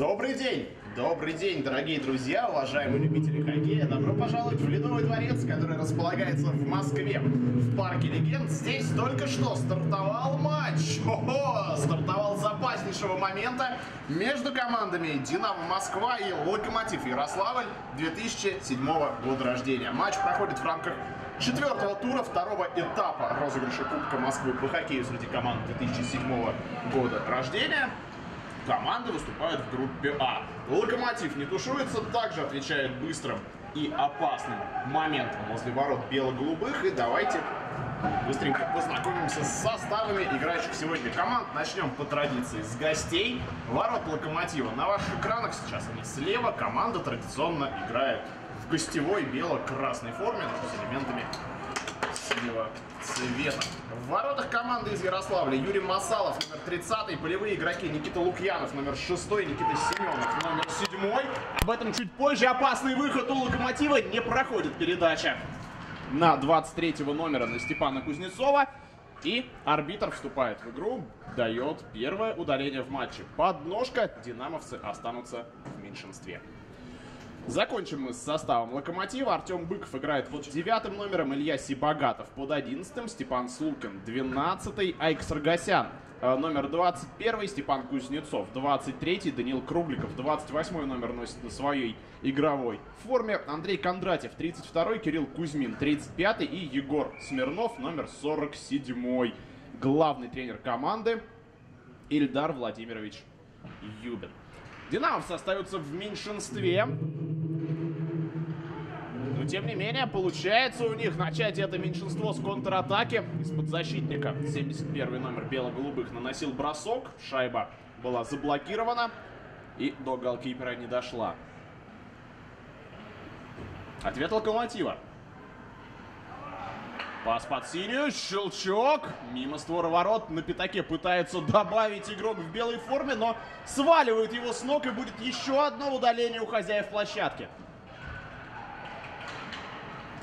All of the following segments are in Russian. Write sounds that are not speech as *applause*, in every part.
Добрый день! Добрый день, дорогие друзья, уважаемые любители хоккея. Добро пожаловать в Ледовый дворец, который располагается в Москве, в парке легенд. Здесь только что стартовал матч. Ого! Стартовал с опаснейшего момента между командами Динамо Москва и Локомотив Ярославль 2007 года рождения. Матч проходит в рамках четвертого тура второго этапа розыгрыша Кубка Москвы по хоккею среди команд 2007 года рождения. Команды выступают в группе А. Локомотив не тушуется, также отвечает быстрым и опасным моментом возле ворот бело-голубых. И давайте быстренько познакомимся с составами играющих сегодня команд. Начнем по традиции с гостей. Ворот Локомотива на ваших экранах сейчас они слева. Команда традиционно играет в гостевой бело-красной форме с элементами синего цвета. В воротах команды из Ярославля Юрий Масалов, номер 30 полевые игроки Никита Лукьянов, номер 6 Никита Семенов, номер 7 Об этом чуть позже. Опасный выход у Локомотива не проходит передача на 23 номера на Степана Кузнецова. И арбитр вступает в игру, дает первое удаление в матче. Подножка, динамовцы останутся в меньшинстве. Закончим мы с составом Локомотива. Артем Быков играет под девятым номером, Илья Сибагатов под одиннадцатым, Степан Слукин двенадцатый, Айк Саргасян э, номер 21, Степан Кузнецов 23, Данил Кругликов 28 номер носит на своей игровой форме, Андрей Кондратьев 32, Кирилл Кузьмин 35 и Егор Смирнов номер 47. Главный тренер команды Ильдар Владимирович Юбин. Динамовцы остаются в меньшинстве. Но, тем не менее, получается у них начать это меньшинство с контратаки. Из-под защитника 71 номер бело-голубых наносил бросок. Шайба была заблокирована. И до голкипера не дошла. Ответ Локомотива. Пас под синюю, щелчок, мимо створа ворот, на пятаке пытается добавить игрок в белой форме, но сваливает его с ног и будет еще одно удаление у хозяев площадки.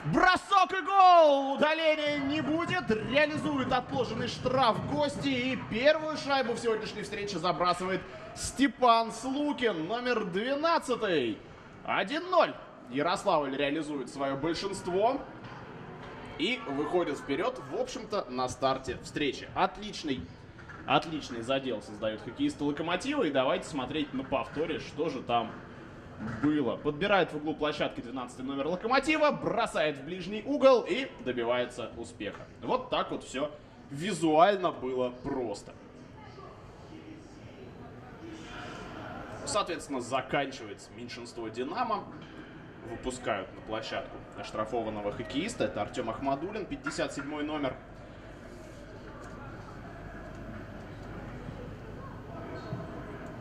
Бросок и гол! Удаления не будет. Реализует отложенный штраф гости. И первую шайбу в сегодняшней встрече забрасывает Степан Слукин, номер 12. 1-0. Ярославль реализует свое большинство и выходит вперед, в общем-то, на старте встречи. Отличный, отличный задел создают хоккеисты Локомотива. И давайте смотреть на повторе, что же там было. Подбирает в углу площадки 12 номер Локомотива, бросает в ближний угол и добивается успеха. Вот так вот все визуально было просто. Соответственно, заканчивается меньшинство Динамо выпускают на площадку оштрафованного хоккеиста. Это Артем Ахмадулин, 57 номер.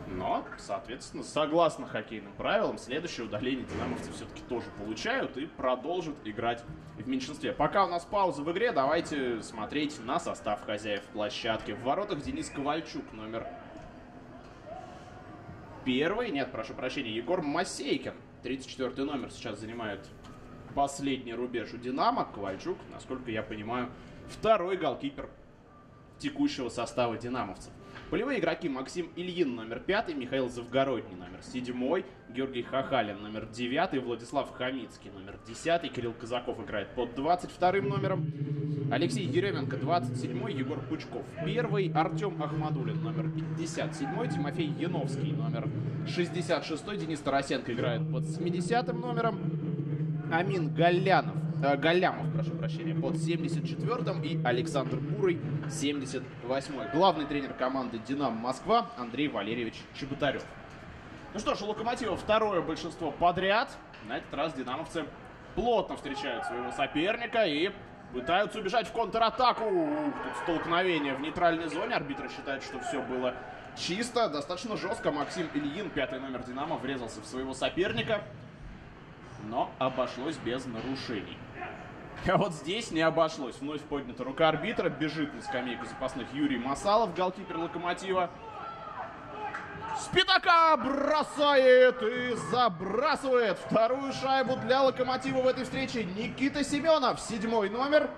Но, соответственно, согласно хоккейным правилам, следующее удаление динамовцы все-таки тоже получают и продолжат играть в меньшинстве. Пока у нас пауза в игре, давайте смотреть на состав хозяев площадки. В воротах Денис Ковальчук, номер первый, нет, прошу прощения, Егор Масейкин, 34 номер сейчас занимает последний рубеж у Динамо. Ковальчук, насколько я понимаю, второй голкипер текущего состава динамовцев. Полевые игроки Максим Ильин номер 5, Михаил Завгородний номер 7, Георгий Хахалин номер 9, Владислав Хамицкий номер 10, Кирилл Казаков играет под 22 номером, Алексей Еременко 27, Егор Пучков 1, Артем Ахмадулин номер 57, Тимофей Яновский номер 66, Денис Тарасенко играет под 70 номером, Амин Галянов э, Галямов, прошу прощения, под 74-м и Александр Бурый 78-й. Главный тренер команды «Динамо Москва» Андрей Валерьевич Чеботарев. Ну что ж, у «Локомотива» второе большинство подряд. На этот раз динамовцы плотно встречают своего соперника и пытаются убежать в контратаку. Ух, тут столкновение в нейтральной зоне. Арбитры считают, что все было чисто. Достаточно жестко Максим Ильин, пятый номер «Динамо», врезался в своего соперника но обошлось без нарушений. А вот здесь не обошлось. Вновь поднята рука арбитра, бежит на скамейку запасных Юрий Масалов, голкипер Локомотива. Спитака бросает и забрасывает вторую шайбу для Локомотива в этой встрече. Никита Семенов, седьмой номер.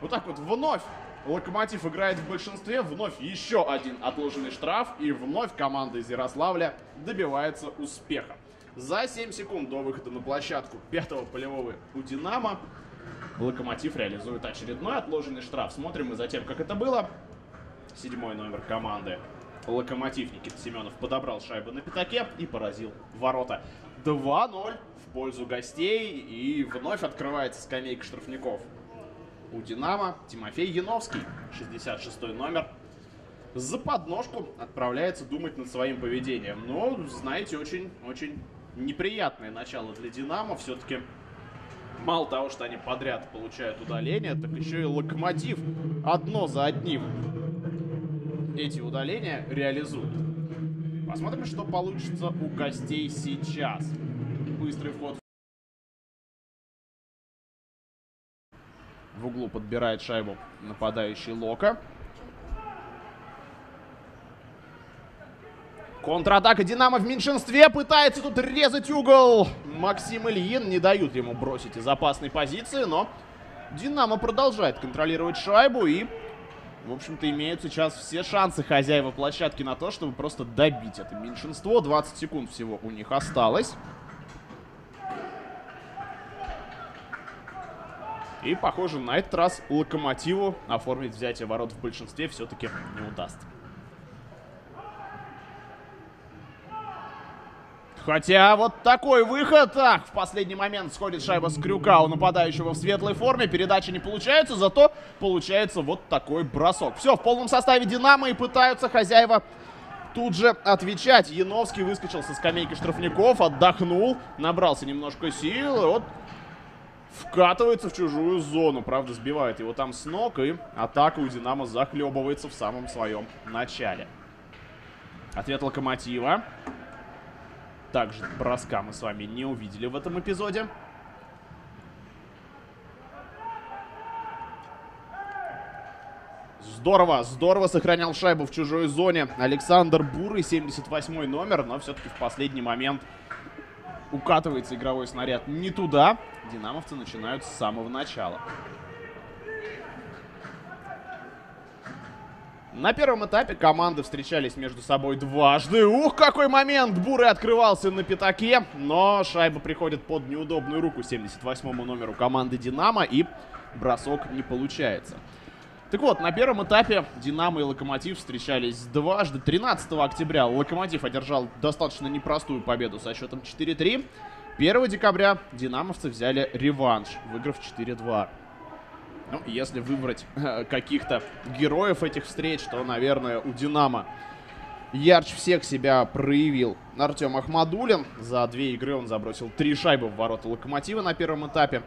Вот так вот вновь Локомотив играет в большинстве. Вновь еще один отложенный штраф. И вновь команда из Ярославля добивается успеха. За 7 секунд до выхода на площадку пятого полевого у «Динамо» Локомотив реализует очередной отложенный штраф. Смотрим мы за тем, как это было. Седьмой номер команды. Локомотив Никита Семенов подобрал шайбу на пятаке и поразил ворота. 2-0 в пользу гостей. И вновь открывается скамейка штрафников. У «Динамо» Тимофей Яновский, 66 номер. За подножку отправляется думать над своим поведением. Но, знаете, очень-очень неприятное начало для «Динамо». Все-таки мало того, что они подряд получают удаление, так еще и «Локомотив» одно за одним эти удаления реализует. Посмотрим, что получится у гостей сейчас. Быстрый вход. В углу подбирает шайбу нападающий Лока. Контратака Динамо в меньшинстве. Пытается тут резать угол. Максим Ильин не дают ему бросить из опасной позиции, но Динамо продолжает контролировать шайбу и, в общем-то, имеют сейчас все шансы хозяева площадки на то, чтобы просто добить это меньшинство. 20 секунд всего у них осталось. И, похоже, на этот раз Локомотиву оформить взятие ворот в большинстве все-таки не удастся. Хотя вот такой выход. Так, в последний момент сходит шайба с крюка у нападающего в светлой форме. Передача не получается, зато получается вот такой бросок. Все, в полном составе Динамо и пытаются хозяева тут же отвечать. Яновский выскочил со скамейки штрафников, отдохнул, набрался немножко сил. Вот вкатывается в чужую зону. Правда, сбивает его там с ног, и атака у Динамо захлебывается в самом своем начале. Ответ Локомотива. Также броска мы с вами не увидели в этом эпизоде. Здорово, здорово сохранял шайбу в чужой зоне. Александр Бурый, 78 номер, но все-таки в последний момент укатывается игровой снаряд не туда. Динамовцы начинают с самого начала. На первом этапе команды встречались между собой дважды. Ух, какой момент! Бурый открывался на пятаке, но шайба приходит под неудобную руку 78-му номеру команды «Динамо», и бросок не получается. Так вот, на первом этапе «Динамо» и «Локомотив» встречались дважды. 13 октября «Локомотив» одержал достаточно непростую победу со счетом 4-3. 1 декабря «Динамовцы» взяли реванш, выиграв 4-2. Ну, если выбрать *laughs* э, каких-то героев этих встреч, то, наверное, у «Динамо» ярче всех себя проявил Артем Ахмадулин. За две игры он забросил три шайбы в ворота «Локомотива» на первом этапе.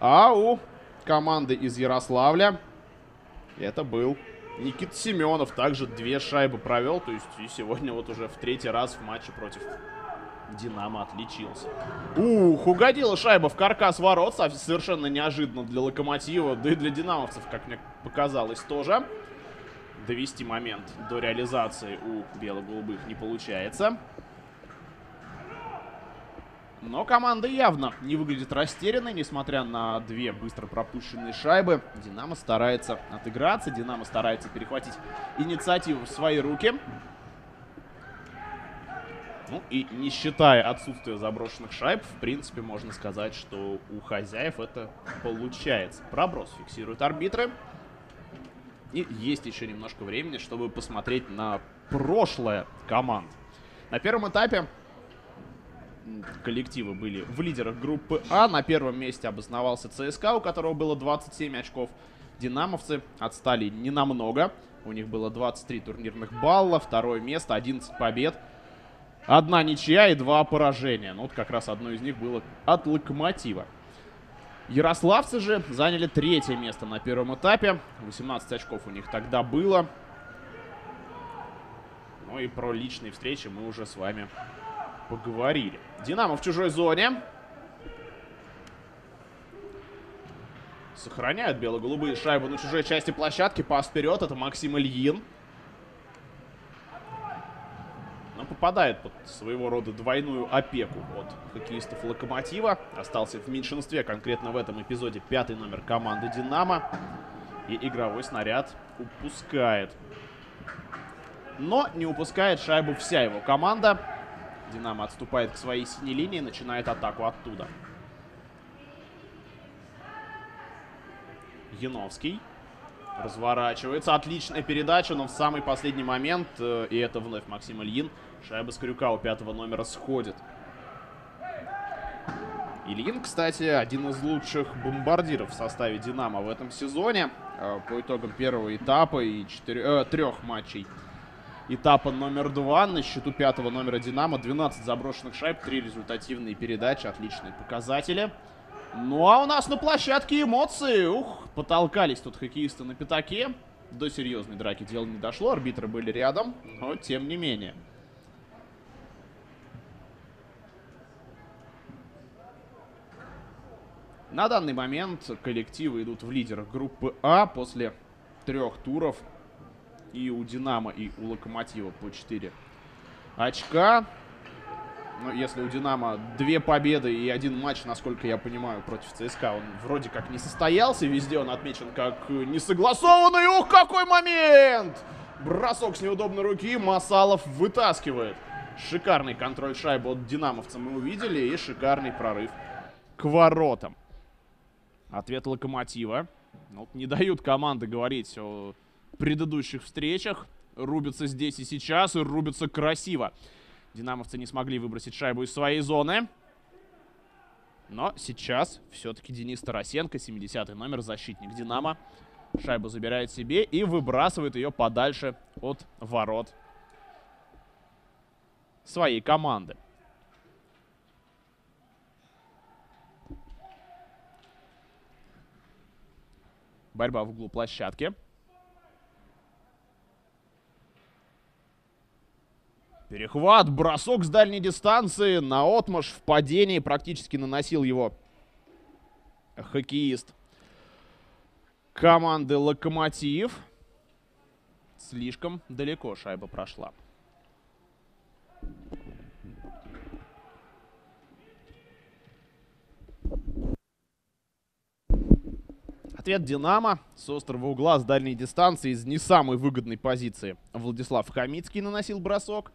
А у команды из Ярославля это был Никита Семенов. Также две шайбы провел. То есть и сегодня вот уже в третий раз в матче против Динамо отличился. Ух, угодила шайба в каркас ворот. Совершенно неожиданно для Локомотива, да и для динамовцев, как мне показалось, тоже. Довести момент до реализации у бело-голубых не получается. Но команда явно не выглядит растерянной, несмотря на две быстро пропущенные шайбы. Динамо старается отыграться, Динамо старается перехватить инициативу в свои руки. Ну и не считая отсутствия заброшенных шайб, в принципе, можно сказать, что у хозяев это получается. Проброс фиксируют арбитры. И есть еще немножко времени, чтобы посмотреть на прошлое команд. На первом этапе коллективы были в лидерах группы А. На первом месте обосновался ЦСКА, у которого было 27 очков. Динамовцы отстали не намного. У них было 23 турнирных балла. Второе место, 11 побед. Одна ничья и два поражения. Ну, вот как раз одно из них было от Локомотива. Ярославцы же заняли третье место на первом этапе. 18 очков у них тогда было. Ну и про личные встречи мы уже с вами поговорили. Динамо в чужой зоне. Сохраняют бело-голубые шайбы на чужой части площадки. Пас вперед. Это Максим Ильин. но попадает под своего рода двойную опеку от хоккеистов Локомотива. Остался в меньшинстве конкретно в этом эпизоде пятый номер команды «Динамо». И игровой снаряд упускает. Но не упускает шайбу вся его команда. Динамо отступает к своей синей линии, начинает атаку оттуда. Яновский разворачивается. Отличная передача, но в самый последний момент, э, и это вновь Максим Ильин, шайба с крюка у пятого номера сходит. Ильин, кстати, один из лучших бомбардиров в составе «Динамо» в этом сезоне. Э, по итогам первого этапа и четыре, э, трех матчей этапа номер два на счету пятого номера «Динамо». 12 заброшенных шайб, 3 результативные передачи, отличные показатели. Ну а у нас на площадке эмоции. Ух, потолкались тут хоккеисты на пятаке. До серьезной драки дело не дошло, арбитры были рядом, но тем не менее. На данный момент коллективы идут в лидерах группы А после трех туров. И у Динамо, и у Локомотива по 4 очка. Но если у Динамо две победы и один матч, насколько я понимаю, против ЦСКА, он вроде как не состоялся. Везде он отмечен как несогласованный. Ух, какой момент! Бросок с неудобной руки. Масалов вытаскивает. Шикарный контроль шайбы от динамовца мы увидели. И шикарный прорыв к воротам. Ответ Локомотива. Ну, вот не дают команды говорить о предыдущих встречах. Рубятся здесь и сейчас, и рубятся красиво. Динамовцы не смогли выбросить шайбу из своей зоны. Но сейчас все-таки Денис Тарасенко, 70 номер, защитник Динамо. Шайбу забирает себе и выбрасывает ее подальше от ворот своей команды. Борьба в углу площадки. Перехват, бросок с дальней дистанции. На отмаш в падении практически наносил его хоккеист команды «Локомотив». Слишком далеко шайба прошла. Ответ «Динамо» с острого угла с дальней дистанции из не самой выгодной позиции. Владислав Хамицкий наносил бросок.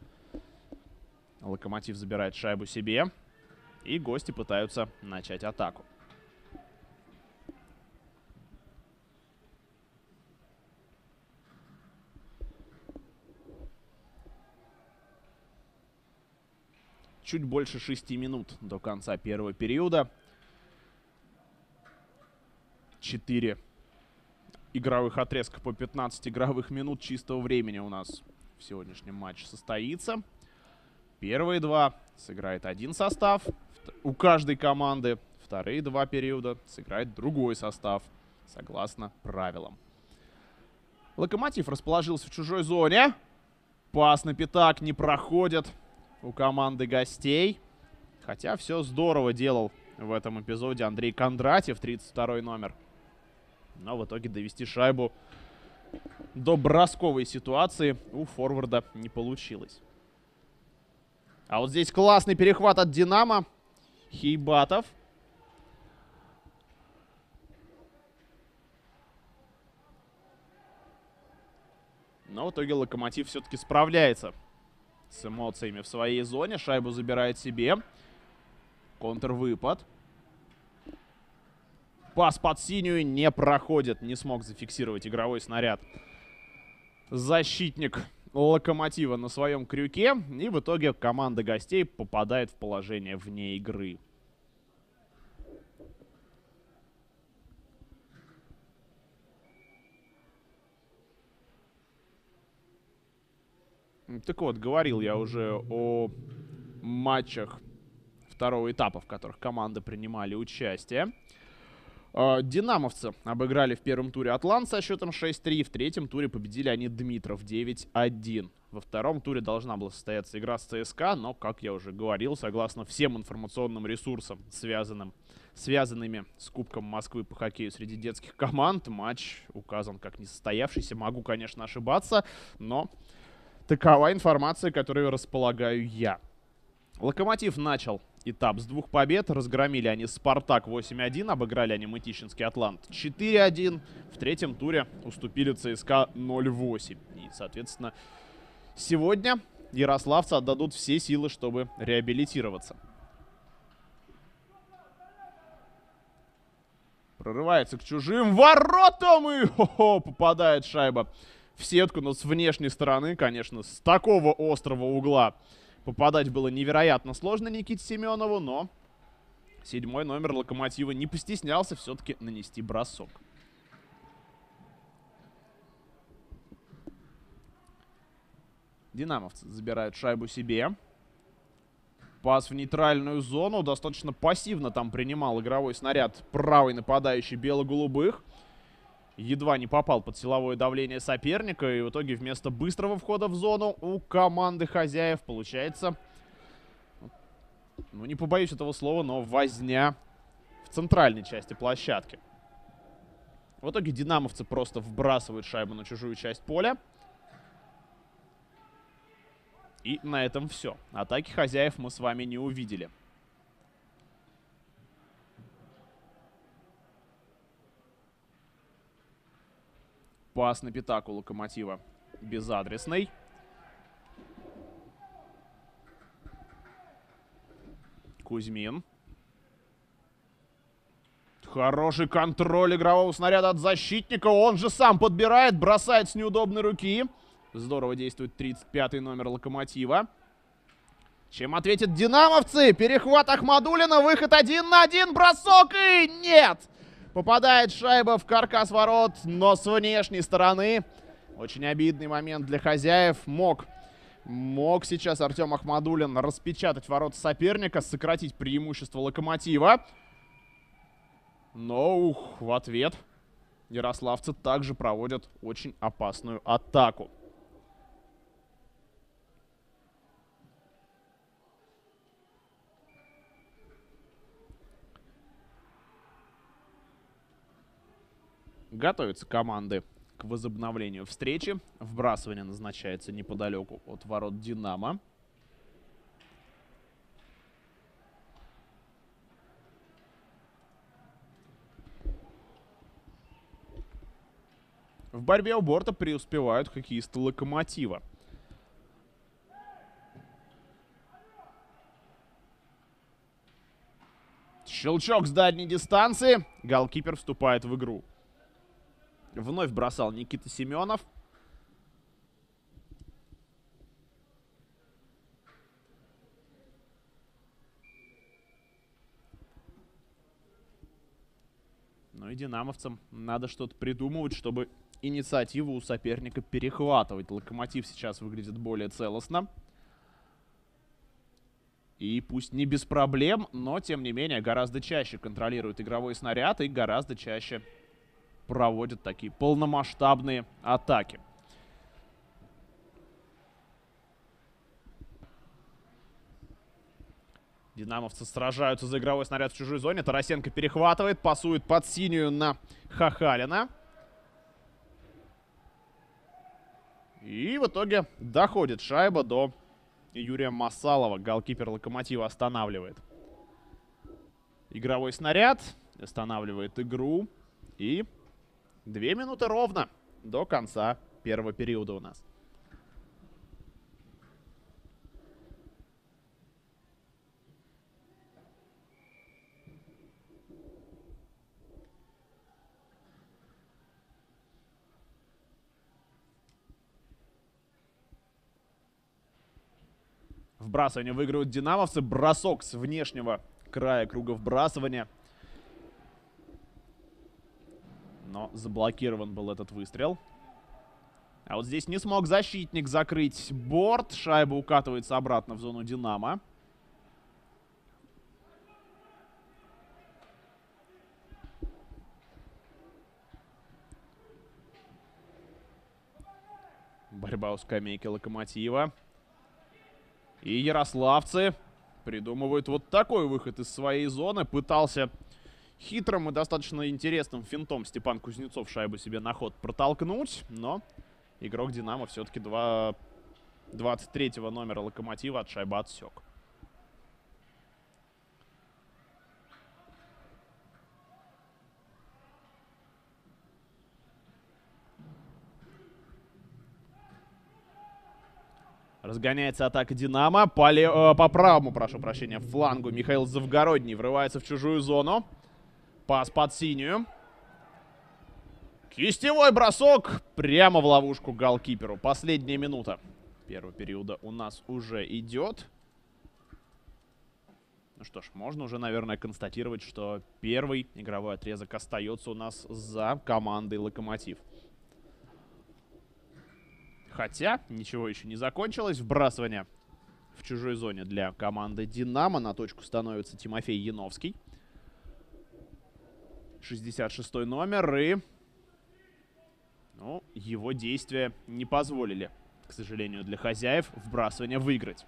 Локомотив забирает шайбу себе. И гости пытаются начать атаку. Чуть больше шести минут до конца первого периода. 4 игровых отрезка по 15 игровых минут чистого времени у нас в сегодняшнем матче состоится. Первые два сыграет один состав у каждой команды. Вторые два периода сыграет другой состав, согласно правилам. Локомотив расположился в чужой зоне. Пас на пятак не проходит у команды гостей. Хотя все здорово делал в этом эпизоде Андрей Кондратьев, 32 номер. Но в итоге довести шайбу до бросковой ситуации у форварда не получилось. А вот здесь классный перехват от Динамо. Хейбатов. Но в итоге Локомотив все-таки справляется с эмоциями в своей зоне. Шайбу забирает себе. Контрвыпад. Пас под синюю не проходит. Не смог зафиксировать игровой снаряд. Защитник Локомотива на своем крюке. И в итоге команда гостей попадает в положение вне игры. Так вот, говорил я уже о матчах второго этапа, в которых команды принимали участие. А, динамовцы обыграли в первом туре Атлант со счетом 6-3. В третьем туре победили они Дмитров 9-1. Во втором туре должна была состояться игра с ЦСКА, но, как я уже говорил, согласно всем информационным ресурсам, связанным, связанными с Кубком Москвы по хоккею среди детских команд, матч указан как несостоявшийся. Могу, конечно, ошибаться, но такова информация, которой располагаю я. Локомотив начал этап с двух побед. Разгромили они Спартак 8-1, обыграли они Мытищинский Атлант 4-1. В третьем туре уступили ЦСКА 0-8. И, соответственно, сегодня ярославцы отдадут все силы, чтобы реабилитироваться. Прорывается к чужим воротам и хо -хо, попадает шайба в сетку, но с внешней стороны, конечно, с такого острого угла попадать было невероятно сложно Никите Семенову, но седьмой номер Локомотива не постеснялся все-таки нанести бросок. Динамовцы забирают шайбу себе. Пас в нейтральную зону. Достаточно пассивно там принимал игровой снаряд правый нападающий бело-голубых. Едва не попал под силовое давление соперника. И в итоге вместо быстрого входа в зону у команды хозяев получается... Ну, не побоюсь этого слова, но возня в центральной части площадки. В итоге динамовцы просто вбрасывают шайбу на чужую часть поля. И на этом все. Атаки хозяев мы с вами не увидели. Пас на пятак Локомотива безадресный. Кузьмин. Хороший контроль игрового снаряда от защитника. Он же сам подбирает, бросает с неудобной руки. Здорово действует 35-й номер Локомотива. Чем ответят динамовцы? Перехват Ахмадулина, выход один на один, бросок и нет! Попадает шайба в каркас ворот, но с внешней стороны. Очень обидный момент для хозяев. Мог, мог сейчас Артем Ахмадулин распечатать ворот соперника, сократить преимущество Локомотива. Но, ух, в ответ ярославцы также проводят очень опасную атаку. Готовятся команды к возобновлению встречи. Вбрасывание назначается неподалеку от ворот «Динамо». В борьбе у борта преуспевают хоккеисты «Локомотива». Щелчок с дальней дистанции. Голкипер вступает в игру. Вновь бросал Никита Семенов. Ну и динамовцам надо что-то придумывать, чтобы инициативу у соперника перехватывать. Локомотив сейчас выглядит более целостно. И пусть не без проблем, но тем не менее гораздо чаще контролирует игровой снаряд и гораздо чаще проводят такие полномасштабные атаки. Динамовцы сражаются за игровой снаряд в чужой зоне. Тарасенко перехватывает, пасует под синюю на Хахалина. И в итоге доходит шайба до Юрия Масалова. Голкипер Локомотива останавливает игровой снаряд. Останавливает игру. И Две минуты ровно до конца первого периода у нас. Вбрасывание выигрывают динамовцы. Бросок с внешнего края круга вбрасывания. Но заблокирован был этот выстрел. А вот здесь не смог защитник закрыть борт. Шайба укатывается обратно в зону Динамо. Борьба у скамейки Локомотива. И ярославцы придумывают вот такой выход из своей зоны. Пытался хитрым и достаточно интересным финтом Степан Кузнецов шайбу себе на ход протолкнуть, но игрок «Динамо» все-таки 2... 23 номера «Локомотива» от шайбы отсек. Разгоняется атака «Динамо». По, лев... Э, по правому, прошу прощения, флангу Михаил Завгородний врывается в чужую зону. Пас под синюю. Кистевой бросок прямо в ловушку голкиперу. Последняя минута первого периода у нас уже идет. Ну что ж, можно уже, наверное, констатировать, что первый игровой отрезок остается у нас за командой «Локомотив». Хотя, ничего еще не закончилось. Вбрасывание в чужой зоне для команды «Динамо». На точку становится Тимофей Яновский. 66 номер. И ну, его действия не позволили, к сожалению, для хозяев вбрасывание выиграть.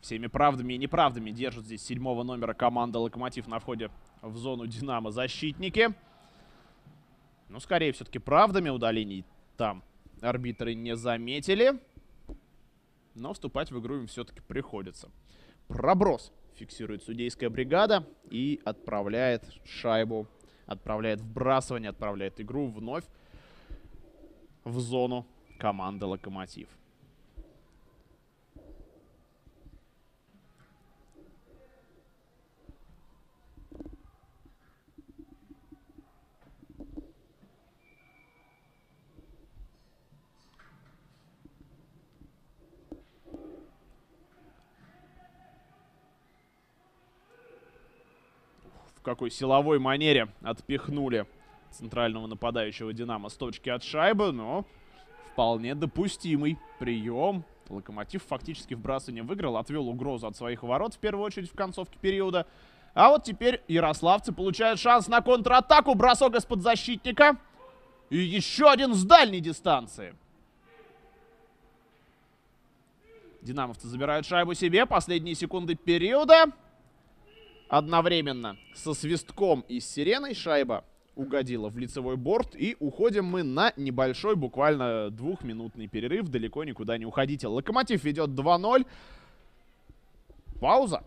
Всеми правдами и неправдами держит здесь седьмого номера команда «Локомотив» на входе в зону «Динамо» защитники. Ну, скорее, все-таки правдами удалений там арбитры не заметили. Но вступать в игру им все-таки приходится. Проброс фиксирует судейская бригада и отправляет шайбу, отправляет вбрасывание, отправляет игру вновь в зону команды «Локомотив». Какой силовой манере отпихнули центрального нападающего «Динамо» с точки от шайбы, но вполне допустимый прием. Локомотив фактически вбрасывание выиграл, отвел угрозу от своих ворот в первую очередь в концовке периода. А вот теперь ярославцы получают шанс на контратаку. Бросок из-под защитника. И еще один с дальней дистанции. Динамовцы забирают шайбу себе. Последние секунды периода. Одновременно со свистком и сиреной шайба угодила в лицевой борт. И уходим мы на небольшой, буквально двухминутный перерыв. Далеко никуда не уходите. Локомотив ведет 2-0. Пауза.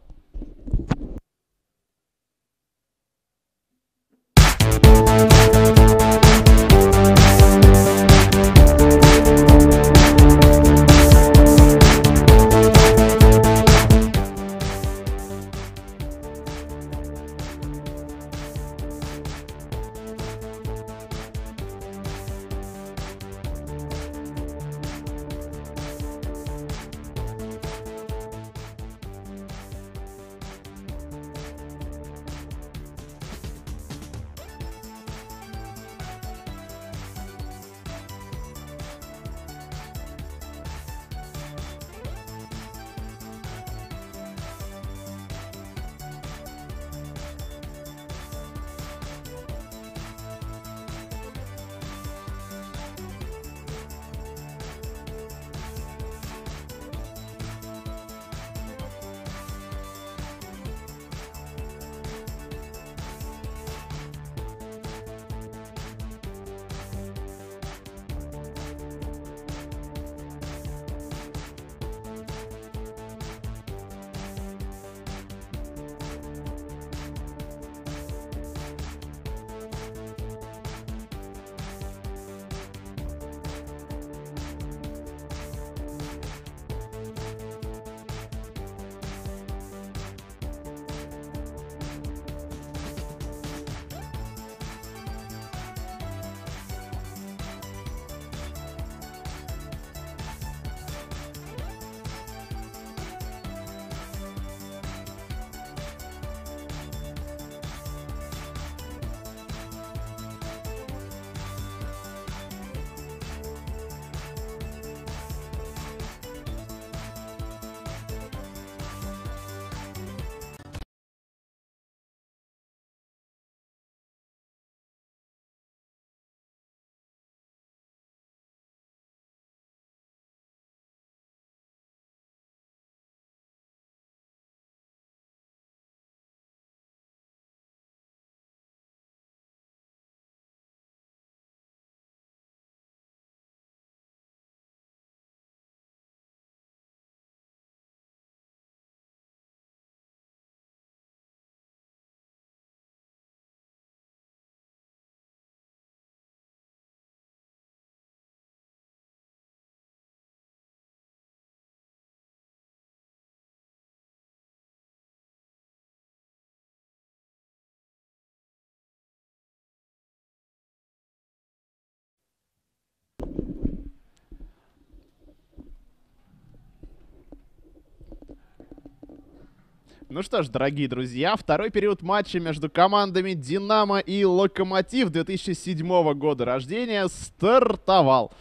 Ну что ж, дорогие друзья, второй период матча между командами «Динамо» и «Локомотив» 2007 года рождения стартовал.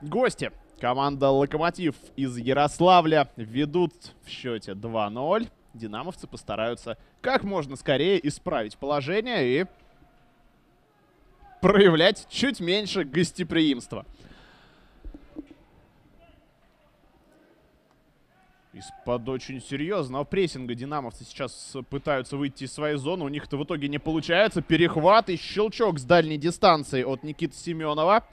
Гости. Команда «Локомотив» из Ярославля ведут в счете 2-0. Динамовцы постараются как можно скорее исправить положение и проявлять чуть меньше гостеприимства. Из-под очень серьезного прессинга динамовцы сейчас пытаются выйти из своей зоны. У них это в итоге не получается. Перехват и щелчок с дальней дистанции от Никиты Семенова.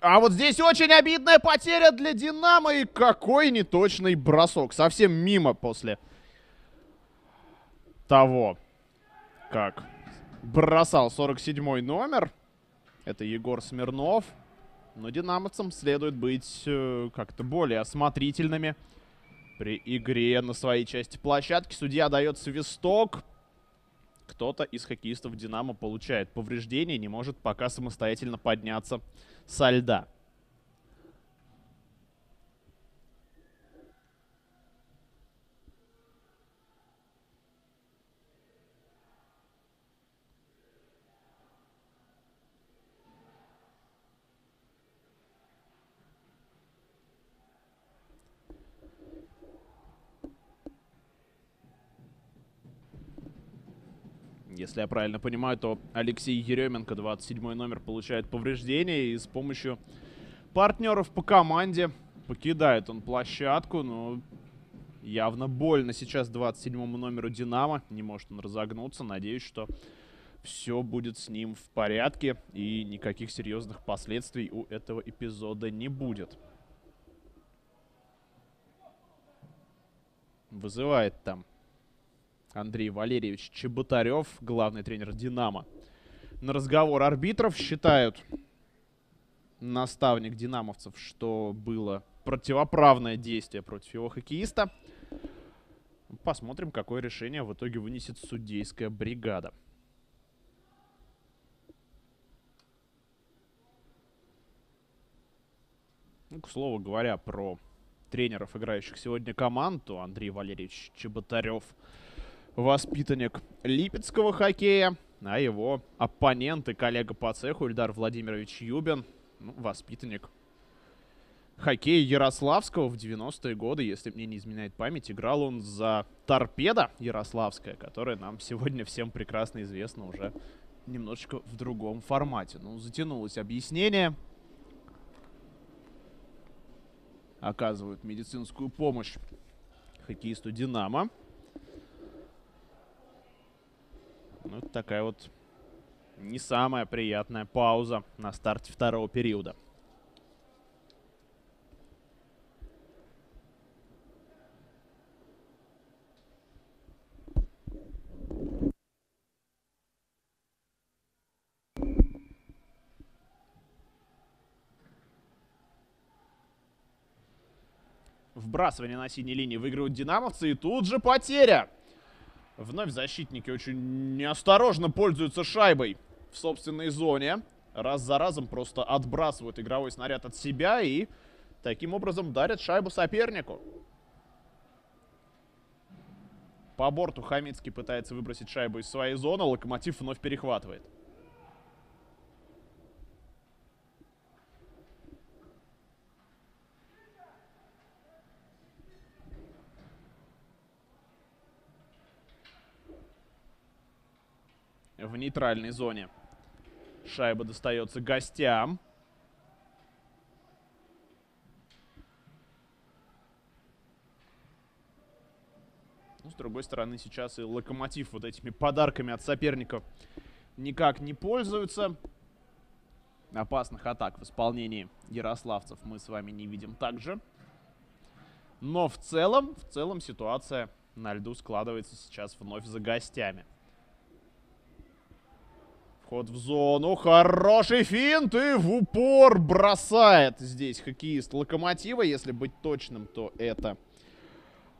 А вот здесь очень обидная потеря для Динамо. И какой неточный бросок. Совсем мимо после того, как бросал 47 номер. Это Егор Смирнов. Но динамовцам следует быть э, как-то более осмотрительными при игре на своей части площадки. Судья дает свисток. Кто-то из хоккеистов Динамо получает повреждение, не может пока самостоятельно подняться со льда. Если я правильно понимаю, то Алексей Еременко, 27 номер, получает повреждение и с помощью партнеров по команде покидает он площадку. Но явно больно сейчас 27 номеру Динамо. Не может он разогнуться. Надеюсь, что все будет с ним в порядке и никаких серьезных последствий у этого эпизода не будет. Вызывает там Андрей Валерьевич Чеботарев, главный тренер «Динамо». На разговор арбитров считают наставник динамовцев, что было противоправное действие против его хоккеиста. Посмотрим, какое решение в итоге вынесет судейская бригада. Ну, к слову говоря, про тренеров, играющих сегодня команду, Андрей Валерьевич Чеботарев – воспитанник липецкого хоккея, а его оппонент и коллега по цеху Ильдар Владимирович Юбин, ну, воспитанник хоккея Ярославского в 90-е годы, если мне не изменяет память, играл он за торпеда Ярославская, которая нам сегодня всем прекрасно известна уже немножечко в другом формате. Ну, затянулось объяснение. Оказывают медицинскую помощь хоккеисту «Динамо». Ну, это такая вот не самая приятная пауза на старте второго периода. Вбрасывание на синей линии выигрывают динамовцы. И тут же потеря. Вновь защитники очень неосторожно пользуются шайбой в собственной зоне. Раз за разом просто отбрасывают игровой снаряд от себя и таким образом дарят шайбу сопернику. По борту Хамицкий пытается выбросить шайбу из своей зоны. Локомотив вновь перехватывает. В нейтральной зоне. Шайба достается гостям. Ну, с другой стороны, сейчас и Локомотив вот этими подарками от соперников никак не пользуются. Опасных атак в исполнении ярославцев мы с вами не видим также. Но в целом, в целом ситуация на льду складывается сейчас вновь за гостями. Вход в зону. Хороший финт. И в упор бросает здесь хоккеист Локомотива. Если быть точным, то это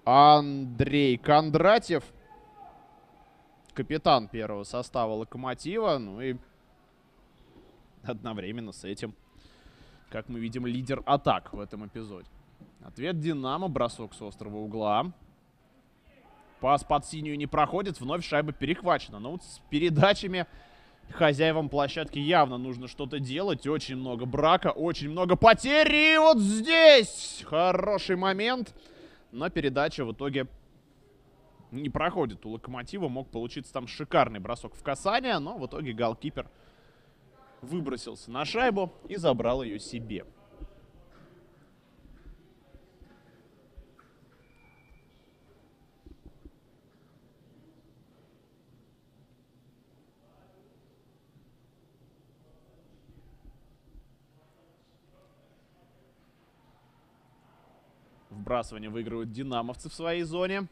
Андрей Кондратьев. Капитан первого состава Локомотива. Ну и одновременно с этим, как мы видим, лидер атак в этом эпизоде. Ответ Динамо, бросок с острого угла. Пас под синюю не проходит, вновь шайба перехвачена. Но вот с передачами хозяевам площадки явно нужно что-то делать. Очень много брака, очень много потерь. И вот здесь хороший момент. Но передача в итоге не проходит. У Локомотива мог получиться там шикарный бросок в касание, но в итоге голкипер выбросился на шайбу и забрал ее себе. Вбрасывание выигрывают динамовцы в своей зоне.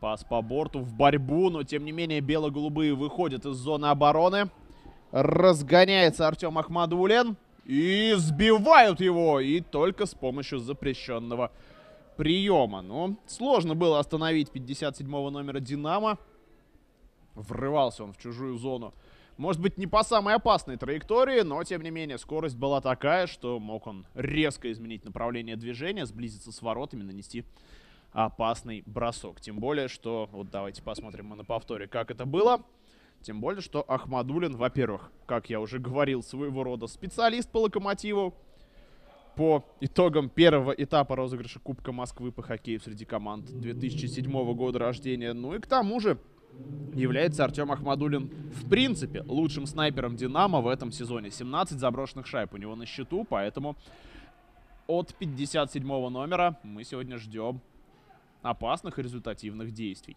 Пас по борту в борьбу, но тем не менее бело-голубые выходят из зоны обороны. Разгоняется Артем Ахмадулин. И сбивают его. И только с помощью запрещенного приема. Ну, сложно было остановить 57-го номера Динамо. Врывался он в чужую зону. Может быть, не по самой опасной траектории, но, тем не менее, скорость была такая, что мог он резко изменить направление движения, сблизиться с воротами, нанести опасный бросок. Тем более, что... Вот давайте посмотрим мы на повторе, как это было. Тем более, что Ахмадулин, во-первых, как я уже говорил, своего рода специалист по локомотиву. По итогам первого этапа розыгрыша Кубка Москвы по хоккею среди команд 2007 года рождения. Ну и к тому же является Артем Ахмадулин в принципе лучшим снайпером Динамо в этом сезоне. 17 заброшенных шайб у него на счету, поэтому от 57 номера мы сегодня ждем опасных и результативных действий.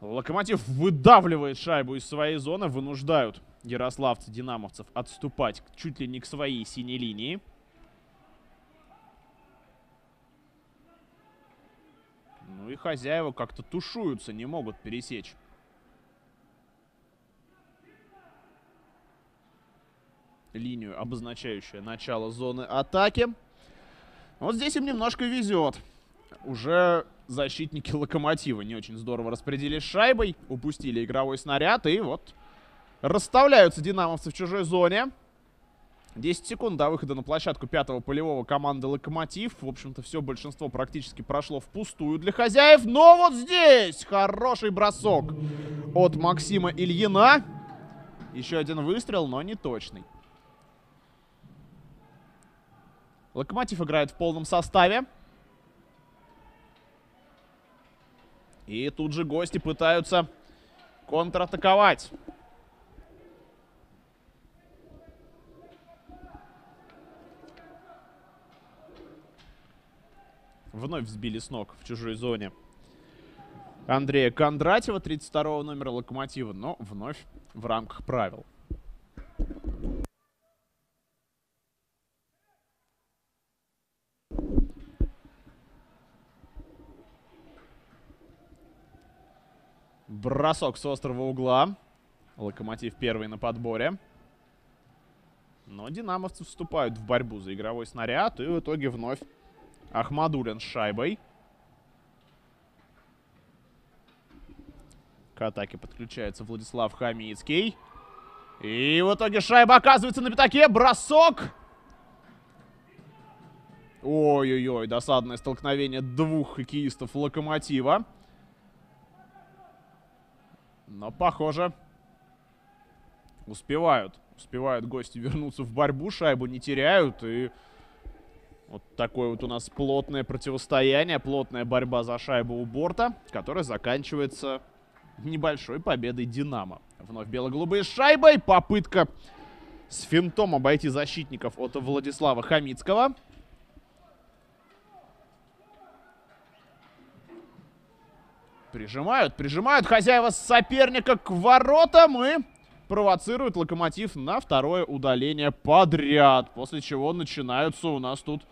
Локомотив выдавливает шайбу из своей зоны, вынуждают ярославцы-динамовцев отступать чуть ли не к своей синей линии. Ну и хозяева как-то тушуются, не могут пересечь. Линию, обозначающую начало зоны атаки. Вот здесь им немножко везет. Уже защитники Локомотива не очень здорово распределились шайбой, упустили игровой снаряд и вот расставляются динамовцы в чужой зоне. 10 секунд до выхода на площадку пятого полевого команды Локомотив. В общем-то, все большинство практически прошло впустую для хозяев. Но вот здесь хороший бросок от Максима Ильина. Еще один выстрел, но не точный. Локомотив играет в полном составе. И тут же гости пытаются контратаковать. Вновь взбили с ног в чужой зоне. Андрея Кондратьева, 32 номера Локомотива, но вновь в рамках правил. Бросок с острого угла. Локомотив первый на подборе. Но динамовцы вступают в борьбу за игровой снаряд. И в итоге вновь Ахмадулин с шайбой. К атаке подключается Владислав Хамицкий. И в итоге шайба оказывается на пятаке. Бросок! Ой-ой-ой, досадное столкновение двух хоккеистов Локомотива. Но, похоже, успевают. Успевают гости вернуться в борьбу, шайбу не теряют. И вот такое вот у нас плотное противостояние, плотная борьба за шайбу у борта, которая заканчивается небольшой победой Динамо. Вновь бело-голубые шайбой. Попытка с финтом обойти защитников от Владислава Хамицкого. Прижимают, прижимают хозяева соперника к воротам и провоцируют Локомотив на второе удаление подряд. После чего начинаются у нас тут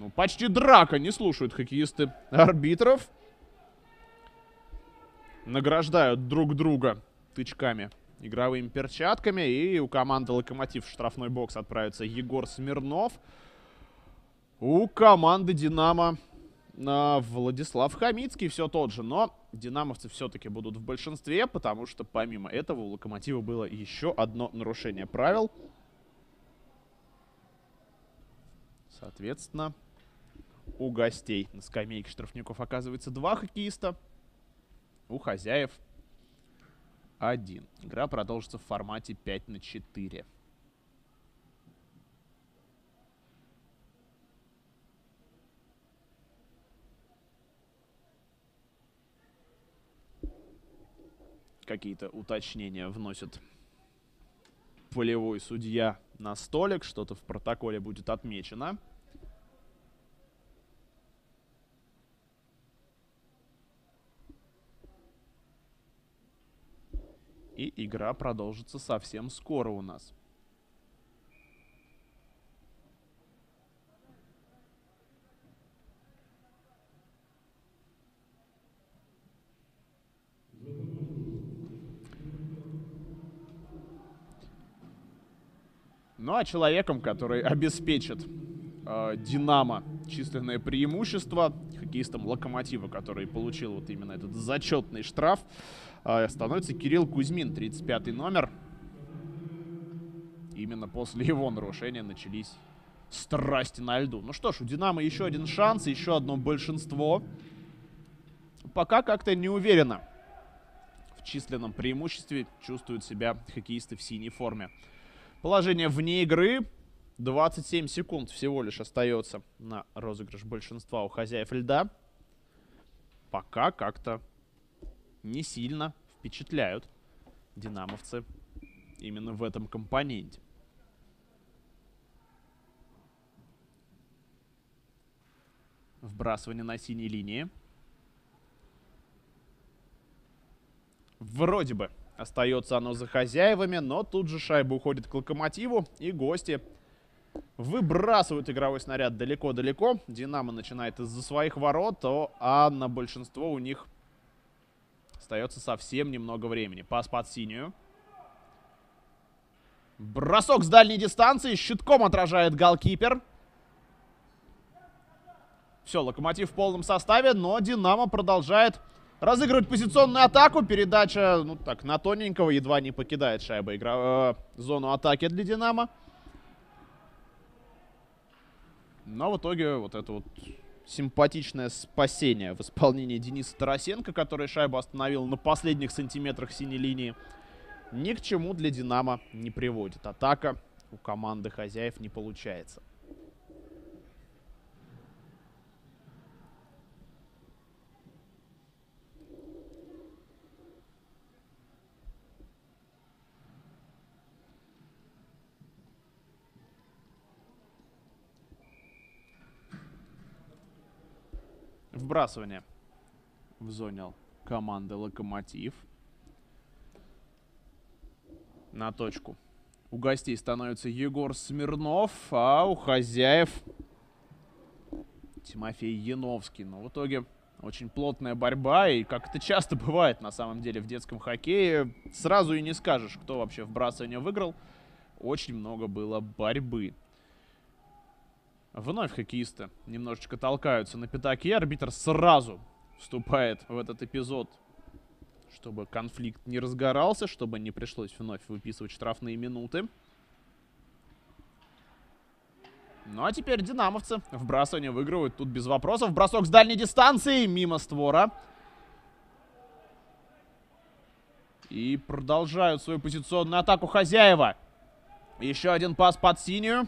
ну, почти драка. Не слушают хоккеисты арбитров. Награждают друг друга тычками игровыми перчатками. И у команды Локомотив в штрафной бокс отправится Егор Смирнов. У команды Динамо Владислав Хамицкий все тот же, но динамовцы все-таки будут в большинстве, потому что помимо этого у Локомотива было еще одно нарушение правил. Соответственно, у гостей на скамейке штрафников оказывается два хоккеиста, у хозяев один. Игра продолжится в формате 5 на 4. какие-то уточнения вносит полевой судья на столик. Что-то в протоколе будет отмечено. И игра продолжится совсем скоро у нас. Ну а человеком, который обеспечит э, Динамо численное преимущество, хоккеистом Локомотива, который получил вот именно этот зачетный штраф, становится Кирилл Кузьмин, 35 номер. Именно после его нарушения начались страсти на льду. Ну что ж, у Динамо еще один шанс, еще одно большинство. Пока как-то не уверенно в численном преимуществе чувствуют себя хоккеисты в синей форме. Положение вне игры. 27 секунд всего лишь остается на розыгрыш большинства у хозяев льда. Пока как-то не сильно впечатляют динамовцы именно в этом компоненте. Вбрасывание на синей линии. Вроде бы Остается оно за хозяевами, но тут же шайба уходит к локомотиву, и гости выбрасывают игровой снаряд далеко-далеко. Динамо начинает из-за своих ворот, а на большинство у них остается совсем немного времени. Пас под синюю. Бросок с дальней дистанции. Щитком отражает голкипер. Все, Локомотив в полном составе, но Динамо продолжает разыгрывать позиционную атаку. Передача, ну так, на тоненького едва не покидает шайба игра, э, зону атаки для Динамо. Но в итоге вот это вот симпатичное спасение в исполнении Дениса Тарасенко, который шайбу остановил на последних сантиметрах синей линии, ни к чему для Динамо не приводит. Атака у команды хозяев не получается. Вбрасывание в зоне команды Локомотив. На точку. У гостей становится Егор Смирнов, а у хозяев Тимофей Яновский. Но в итоге очень плотная борьба, и как это часто бывает на самом деле в детском хоккее, сразу и не скажешь, кто вообще вбрасывание выиграл. Очень много было борьбы. Вновь хоккеисты немножечко толкаются на пятаке. Арбитр сразу вступает в этот эпизод, чтобы конфликт не разгорался, чтобы не пришлось вновь выписывать штрафные минуты. Ну а теперь динамовцы вбрасывание выигрывают тут без вопросов. Бросок с дальней дистанции мимо створа. И продолжают свою позиционную атаку хозяева. Еще один пас под синюю.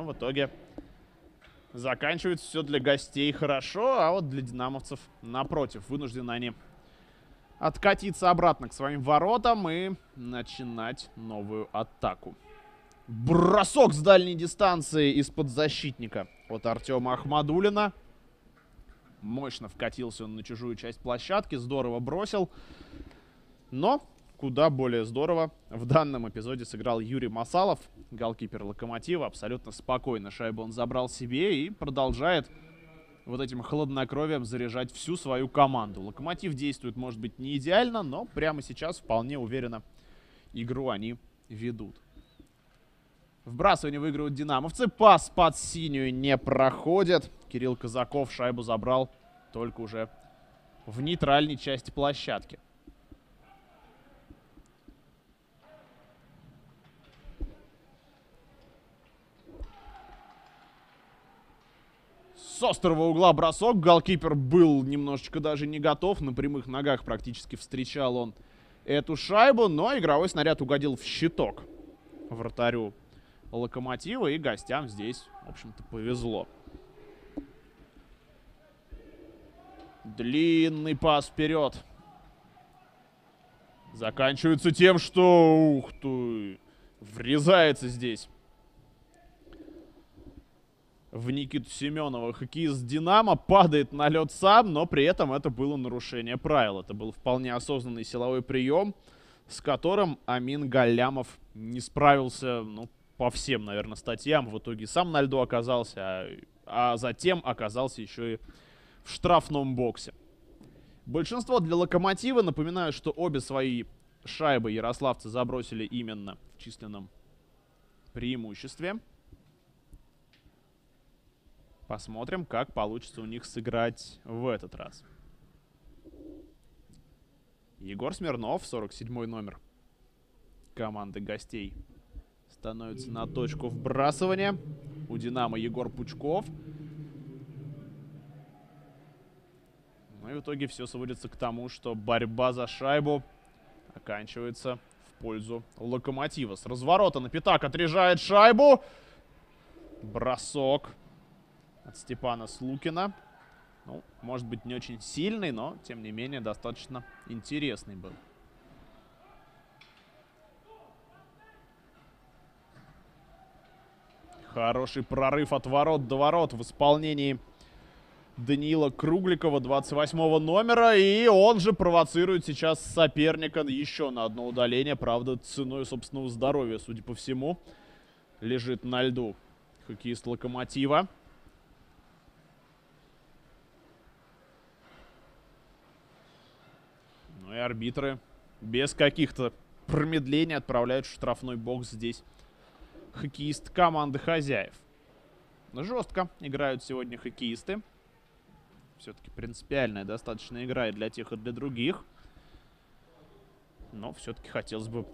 Но в итоге заканчивается все для гостей хорошо, а вот для динамовцев напротив. Вынуждены они откатиться обратно к своим воротам и начинать новую атаку. Бросок с дальней дистанции из-под защитника от Артема Ахмадулина. Мощно вкатился он на чужую часть площадки, здорово бросил. Но куда более здорово в данном эпизоде сыграл Юрий Масалов, голкипер Локомотива. Абсолютно спокойно шайбу он забрал себе и продолжает вот этим хладнокровием заряжать всю свою команду. Локомотив действует, может быть, не идеально, но прямо сейчас вполне уверенно игру они ведут. Вбрасывание выигрывают динамовцы. Пас под синюю не проходит. Кирилл Казаков шайбу забрал только уже в нейтральной части площадки. С острого угла бросок. Голкипер был немножечко даже не готов. На прямых ногах практически встречал он эту шайбу. Но игровой снаряд угодил в щиток вратарю Локомотива. И гостям здесь, в общем-то, повезло. Длинный пас вперед. Заканчивается тем, что... Ух ты! Врезается здесь. В Никиту Семенова. Хоккеист Динамо падает на лед сам, но при этом это было нарушение правил. Это был вполне осознанный силовой прием, с которым Амин Галямов не справился, ну, по всем, наверное, статьям. В итоге сам на льду оказался, а, а затем оказался еще и в штрафном боксе. Большинство для Локомотива. Напоминаю, что обе свои шайбы ярославцы забросили именно в численном преимуществе. Посмотрим, как получится у них сыграть в этот раз. Егор Смирнов, 47 номер команды гостей, становится на точку вбрасывания. У Динамо Егор Пучков. Ну и в итоге все сводится к тому, что борьба за шайбу оканчивается в пользу Локомотива. С разворота на пятак отрежает шайбу. Бросок от Степана Слукина. Ну, может быть, не очень сильный, но, тем не менее, достаточно интересный был. Хороший прорыв от ворот до ворот в исполнении Даниила Кругликова, 28 номера. И он же провоцирует сейчас соперника еще на одно удаление. Правда, ценой собственного здоровья, судя по всему, лежит на льду хоккеист Локомотива. Ну и арбитры без каких-то промедлений отправляют в штрафной бокс здесь хоккеист команды хозяев. Жестко играют сегодня хоккеисты. Все-таки принципиальная достаточно игра и для тех, и для других. Но все-таки хотелось бы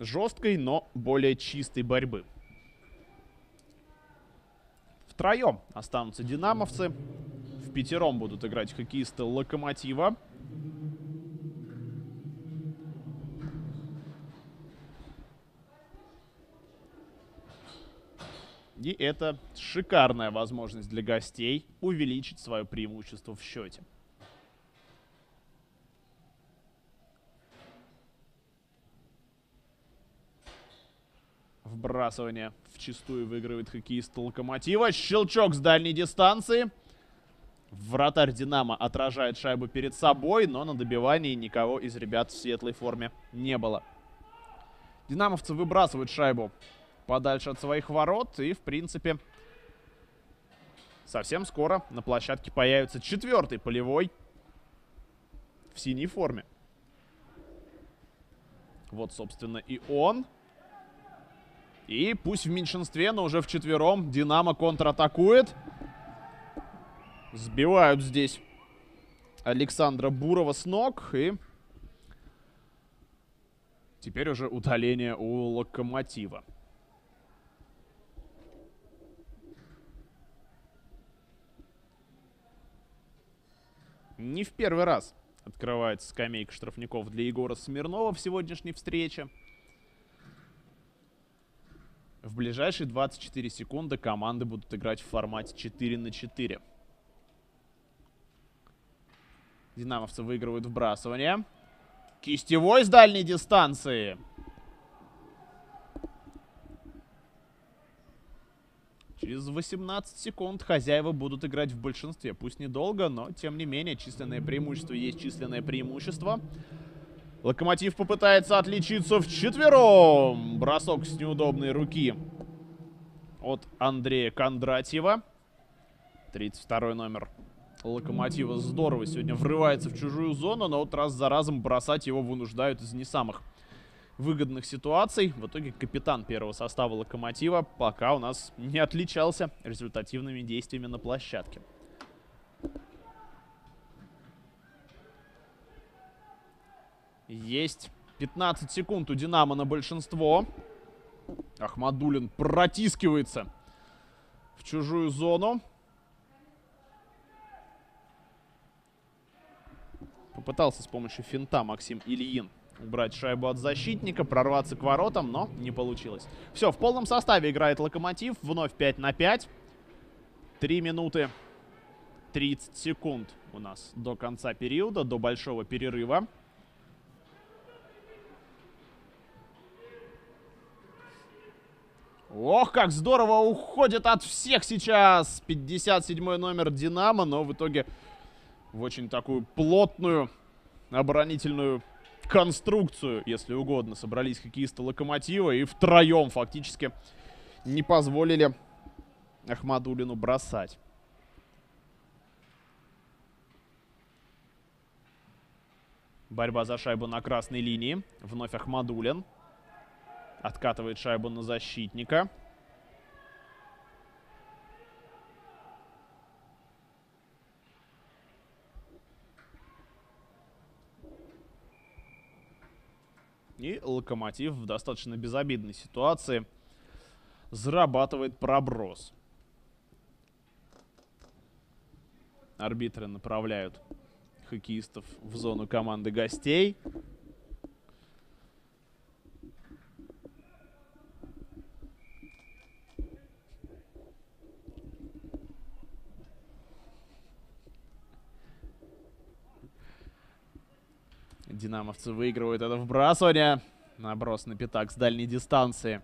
жесткой, но более чистой борьбы. Втроем останутся динамовцы. В пятером будут играть хоккеисты Локомотива. И это шикарная возможность для гостей увеличить свое преимущество в счете. Вбрасывание в чистую выигрывает хоккеист Локомотива. Щелчок с дальней дистанции. Вратарь Динамо отражает шайбу перед собой, но на добивании никого из ребят в светлой форме не было. Динамовцы выбрасывают шайбу подальше от своих ворот. И, в принципе, совсем скоро на площадке появится четвертый полевой в синей форме. Вот, собственно, и он. И пусть в меньшинстве, но уже в четвером Динамо контратакует. Сбивают здесь Александра Бурова с ног. И теперь уже удаление у Локомотива. Не в первый раз открывается скамейка штрафников для Егора Смирнова в сегодняшней встрече. В ближайшие 24 секунды команды будут играть в формате 4 на 4. Динамовцы выигрывают вбрасывание. Кистевой с дальней дистанции. Через 18 секунд хозяева будут играть в большинстве. Пусть недолго, но тем не менее численное преимущество есть численное преимущество. Локомотив попытается отличиться в четвером. Бросок с неудобной руки от Андрея Кондратьева. 32 номер Локомотива здорово сегодня врывается в чужую зону, но вот раз за разом бросать его вынуждают из не самых выгодных ситуаций. В итоге капитан первого состава Локомотива пока у нас не отличался результативными действиями на площадке. Есть 15 секунд у Динамо на большинство. Ахмадулин протискивается в чужую зону. Попытался с помощью финта Максим Ильин убрать шайбу от защитника, прорваться к воротам, но не получилось. Все, в полном составе играет Локомотив. Вновь 5 на 5. 3 минуты 30 секунд у нас до конца периода, до большого перерыва. Ох, как здорово уходит от всех сейчас 57 номер Динамо, но в итоге в очень такую плотную оборонительную конструкцию, если угодно, собрались хоккеисты Локомотива и втроем фактически не позволили Ахмадулину бросать. Борьба за шайбу на красной линии. Вновь Ахмадулин. Откатывает шайбу на защитника. И Локомотив в достаточно безобидной ситуации зарабатывает проброс. Арбитры направляют хоккеистов в зону команды гостей. Динамовцы выигрывают это вбрасывание. Наброс на пятак с дальней дистанции.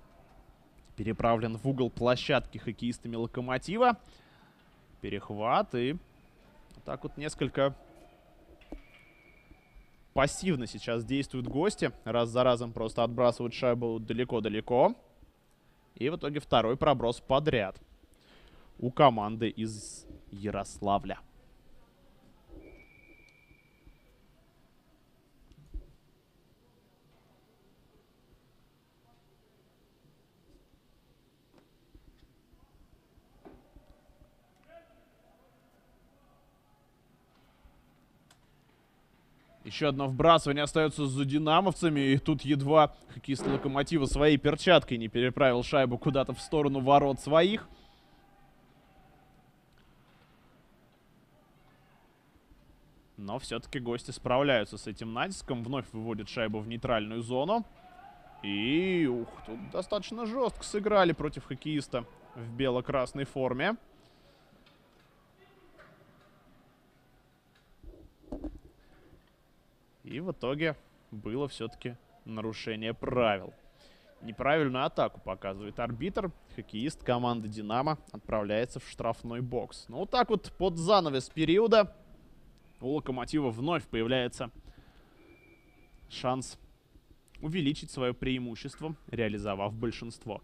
Переправлен в угол площадки хоккеистами Локомотива. Перехват и так вот несколько пассивно сейчас действуют гости. Раз за разом просто отбрасывают шайбу далеко-далеко. И в итоге второй проброс подряд у команды из Ярославля. Еще одно вбрасывание остается за динамовцами. И тут едва хоккеист Локомотива своей перчаткой не переправил шайбу куда-то в сторону ворот своих. Но все-таки гости справляются с этим натиском. Вновь выводят шайбу в нейтральную зону. И, ух, тут достаточно жестко сыграли против хоккеиста в бело-красной форме. И в итоге было все-таки нарушение правил. Неправильную атаку показывает арбитр. Хоккеист команды «Динамо» отправляется в штрафной бокс. Ну, вот так вот под занавес периода у «Локомотива» вновь появляется шанс увеличить свое преимущество, реализовав большинство.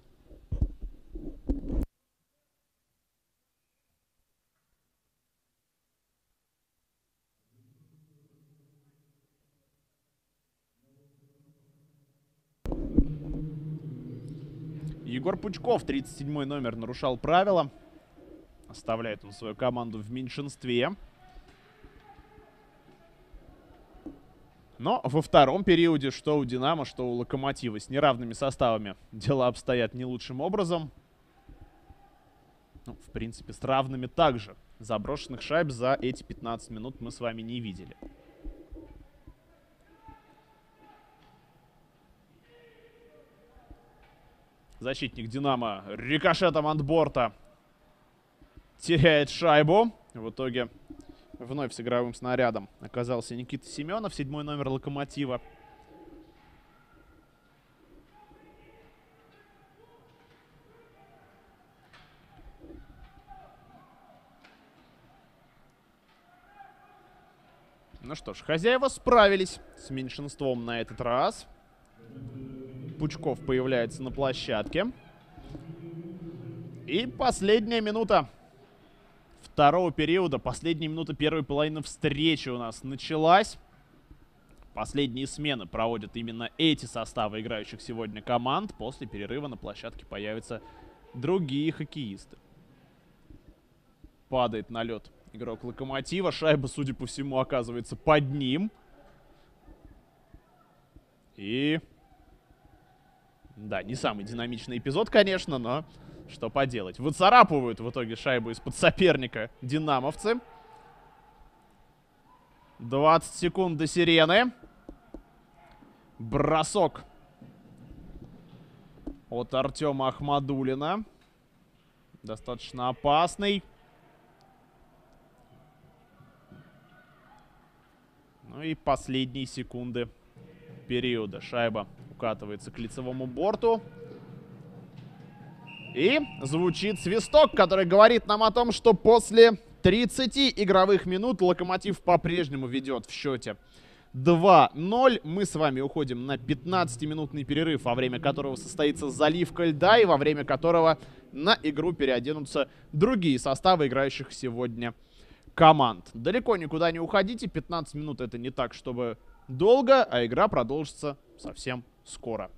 Егор Пучков, 37 номер, нарушал правила. Оставляет он свою команду в меньшинстве. Но во втором периоде, что у «Динамо», что у «Локомотива» с неравными составами дела обстоят не лучшим образом. Ну, в принципе, с равными также. Заброшенных шайб за эти 15 минут мы с вами не видели. Защитник Динамо рикошетом от борта теряет шайбу. В итоге вновь с игровым снарядом оказался Никита Семенов, седьмой номер Локомотива. Ну что ж, хозяева справились с меньшинством на этот раз. Пучков появляется на площадке. И последняя минута второго периода. Последняя минута первой половины встречи у нас началась. Последние смены проводят именно эти составы играющих сегодня команд. После перерыва на площадке появятся другие хоккеисты. Падает на лед игрок Локомотива. Шайба, судя по всему, оказывается под ним. И... Да, не самый динамичный эпизод, конечно, но что поделать. Выцарапывают в итоге шайбу из-под соперника динамовцы. 20 секунд до сирены. Бросок от Артема Ахмадулина. Достаточно опасный. Ну и последние секунды периода. Шайба укатывается к лицевому борту. И звучит свисток, который говорит нам о том, что после 30 игровых минут Локомотив по-прежнему ведет в счете 2-0. Мы с вами уходим на 15-минутный перерыв, во время которого состоится заливка льда и во время которого на игру переоденутся другие составы играющих сегодня команд. Далеко никуда не уходите, 15 минут это не так, чтобы долго, а игра продолжится совсем скоро.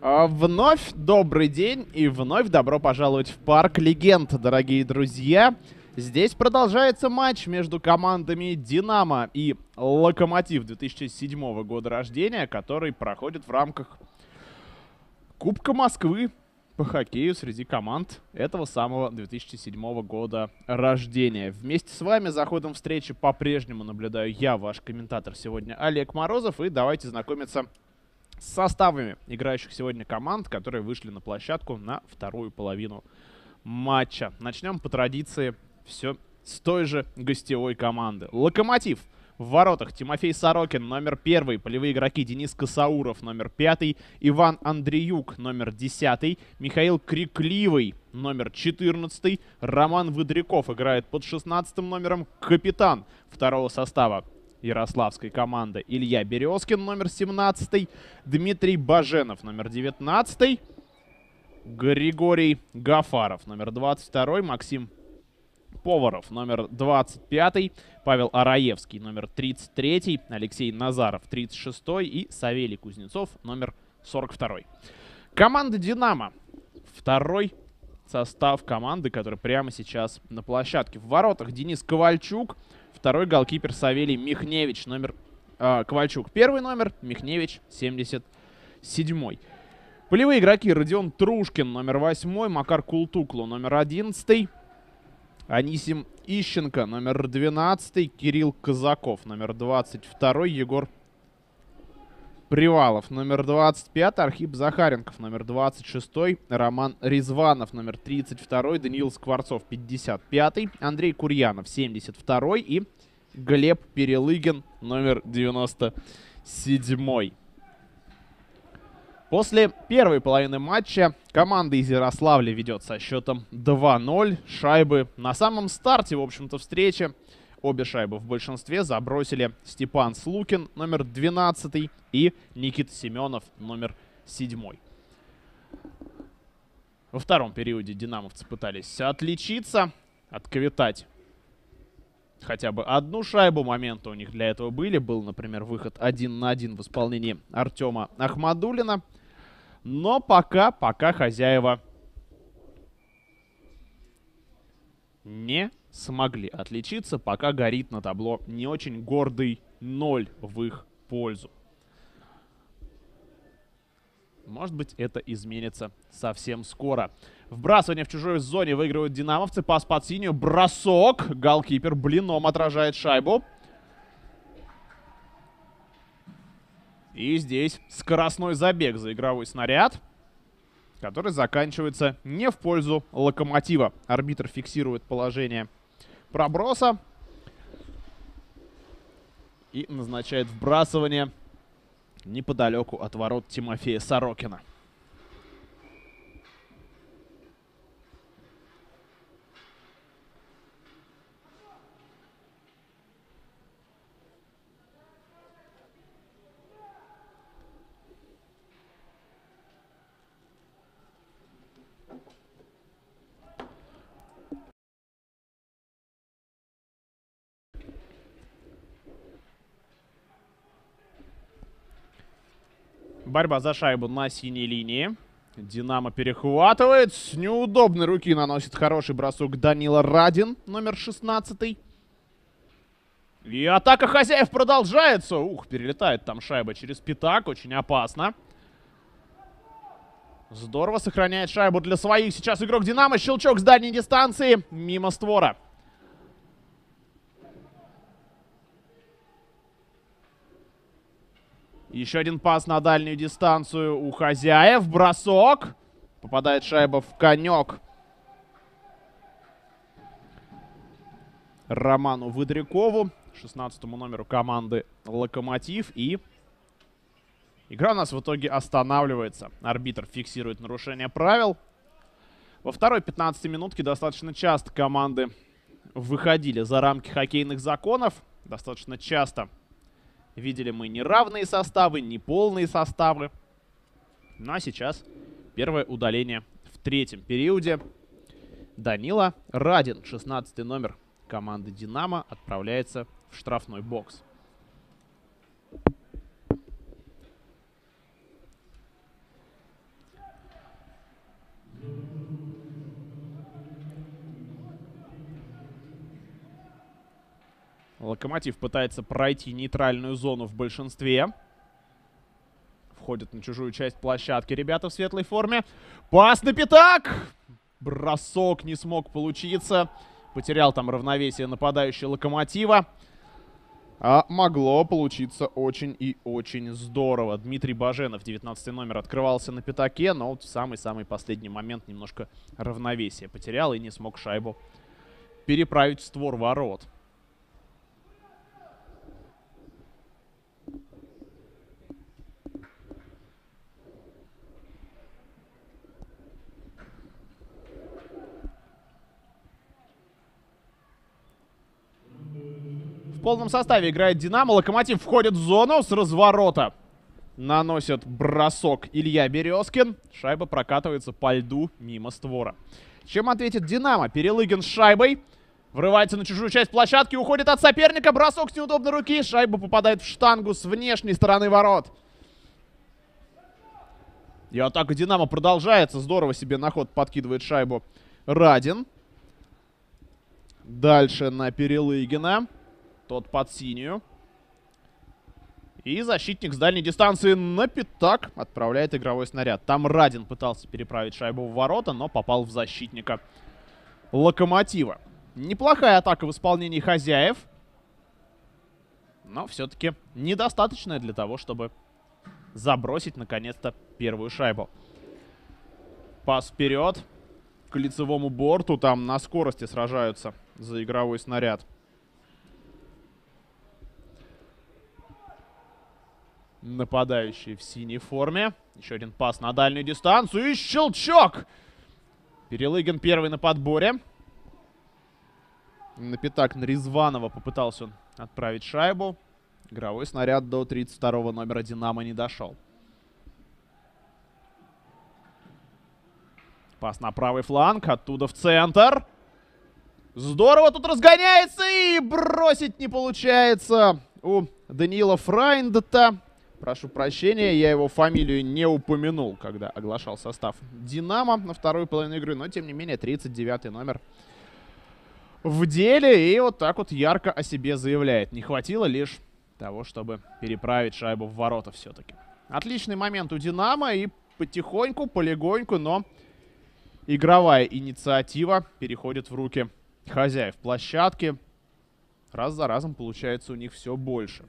Вновь добрый день и вновь добро пожаловать в парк легенд, дорогие друзья. Здесь продолжается матч между командами «Динамо» и «Локомотив» 2007 года рождения, который проходит в рамках Кубка Москвы по хоккею среди команд этого самого 2007 года рождения. Вместе с вами за ходом встречи по-прежнему наблюдаю я, ваш комментатор сегодня Олег Морозов, и давайте знакомиться составами играющих сегодня команд, которые вышли на площадку на вторую половину матча. Начнем по традиции все с той же гостевой команды. Локомотив. В воротах Тимофей Сорокин, номер первый. Полевые игроки Денис Косауров, номер пятый. Иван Андреюк, номер десятый. Михаил Крикливый, номер четырнадцатый. Роман Выдряков играет под шестнадцатым номером. Капитан второго состава ярославской команды. Илья Березкин, номер 17, Дмитрий Баженов, номер 19, Григорий Гафаров, номер 22, Максим Поваров, номер 25, Павел Араевский, номер 33, Алексей Назаров, 36 и Савелий Кузнецов, номер 42. Команда «Динамо». Второй состав команды, который прямо сейчас на площадке. В воротах Денис Ковальчук, Второй голкипер Савелий Михневич, номер... Э, Ковальчук. Первый номер, Михневич 77 Полевые игроки Родион Трушкин, номер 8, Макар Култуклу, номер 11, Анисим Ищенко, номер 12, Кирилл Казаков, номер 22, Егор Привалов, номер 25, Архип Захаренков, номер 26, Роман Резванов, номер 32, Даниил Скворцов, 55, Андрей Курьянов, 72 и Глеб Перелыгин, номер 97. После первой половины матча команда из Ярославля ведет со счетом 2-0. Шайбы на самом старте, в общем-то, встречи Обе шайбы в большинстве забросили Степан Слукин, номер 12, и Никита Семенов, номер 7. Во втором периоде динамовцы пытались отличиться, отковитать хотя бы одну шайбу. Моменты у них для этого были. Был, например, выход один на один в исполнении Артема Ахмадулина. Но пока, пока хозяева не смогли отличиться, пока горит на табло не очень гордый ноль в их пользу. Может быть, это изменится совсем скоро. Вбрасывание в чужой зоне выигрывают динамовцы. Пас под синюю. Бросок. Голкипер блином отражает шайбу. И здесь скоростной забег за игровой снаряд который заканчивается не в пользу локомотива. Арбитр фиксирует положение проброса и назначает вбрасывание неподалеку от ворот Тимофея Сорокина. Борьба за шайбу на синей линии. Динамо перехватывает. С неудобной руки наносит хороший бросок Данила Радин, номер 16. И атака хозяев продолжается. Ух, перелетает там шайба через пятак. Очень опасно. Здорово сохраняет шайбу для своих. Сейчас игрок Динамо. Щелчок с дальней дистанции. Мимо створа. Еще один пас на дальнюю дистанцию у хозяев. Бросок. Попадает шайба в конек. Роману Выдрякову, 16 номеру команды «Локомотив». И игра у нас в итоге останавливается. Арбитр фиксирует нарушение правил. Во второй 15 минутке достаточно часто команды выходили за рамки хоккейных законов. Достаточно часто Видели мы неравные составы, неполные составы. Ну а сейчас первое удаление в третьем периоде. Данила Радин, 16 номер команды «Динамо», отправляется в штрафной бокс. Локомотив пытается пройти нейтральную зону в большинстве. Входят на чужую часть площадки ребята в светлой форме. Пас на пятак! Бросок не смог получиться. Потерял там равновесие нападающий Локомотива. А могло получиться очень и очень здорово. Дмитрий Баженов, 19 номер, открывался на пятаке, но вот в самый-самый последний момент немножко равновесие потерял и не смог шайбу переправить в створ ворот. В полном составе играет Динамо. Локомотив входит в зону с разворота. Наносит бросок Илья Березкин. Шайба прокатывается по льду мимо створа. Чем ответит Динамо? Перелыгин с шайбой. Врывается на чужую часть площадки, уходит от соперника. Бросок с неудобной руки. Шайба попадает в штангу с внешней стороны ворот. И атака Динамо продолжается. Здорово себе на ход подкидывает шайбу Радин. Дальше на Перелыгина. Тот под синюю. И защитник с дальней дистанции на пятак отправляет игровой снаряд. Там Радин пытался переправить шайбу в ворота, но попал в защитника Локомотива. Неплохая атака в исполнении хозяев. Но все-таки недостаточная для того, чтобы забросить наконец-то первую шайбу. Пас вперед к лицевому борту. Там на скорости сражаются за игровой снаряд. Нападающий в синей форме. Еще один пас на дальнюю дистанцию. И щелчок! Перелыгин первый на подборе. На пятак на Резванова попытался он отправить шайбу. Игровой снаряд до 32 номера Динамо не дошел. Пас на правый фланг. Оттуда в центр. Здорово тут разгоняется и бросить не получается у Даниила Фрайндта. Прошу прощения, я его фамилию не упомянул, когда оглашал состав Динамо на вторую половину игры. Но, тем не менее, 39 номер в деле. И вот так вот ярко о себе заявляет. Не хватило лишь того, чтобы переправить шайбу в ворота все-таки. Отличный момент у Динамо. И потихоньку, полегоньку, но игровая инициатива переходит в руки хозяев площадки. Раз за разом получается у них все больше.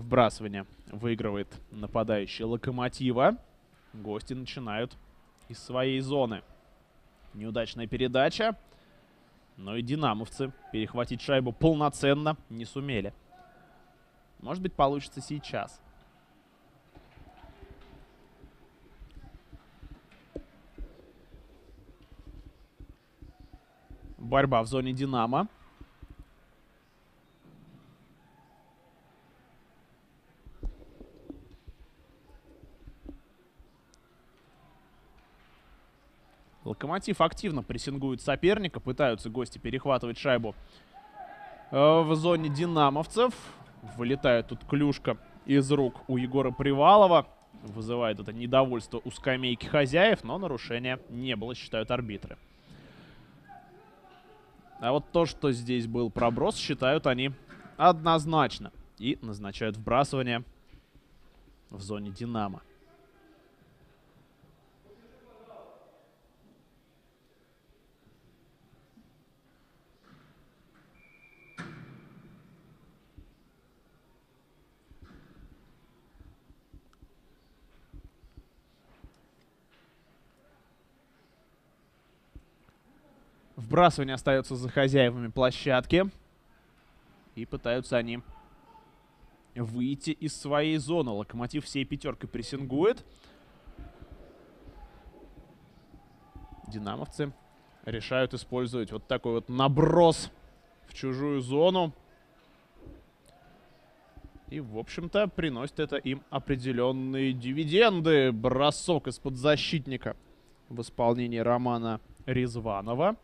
Вбрасывание выигрывает нападающий Локомотива. Гости начинают из своей зоны. Неудачная передача. Но и динамовцы перехватить шайбу полноценно не сумели. Может быть, получится сейчас. Борьба в зоне Динамо. Локомотив активно прессингует соперника. Пытаются гости перехватывать шайбу э, в зоне динамовцев. Вылетает тут клюшка из рук у Егора Привалова. Вызывает это недовольство у скамейки хозяев, но нарушения не было, считают арбитры. А вот то, что здесь был проброс, считают они однозначно. И назначают вбрасывание в зоне Динамо. Вбрасывание остается за хозяевами площадки. И пытаются они выйти из своей зоны. Локомотив всей пятеркой прессингует. Динамовцы решают использовать вот такой вот наброс в чужую зону. И, в общем-то, приносит это им определенные дивиденды. Бросок из-под защитника в исполнении Романа Резванова.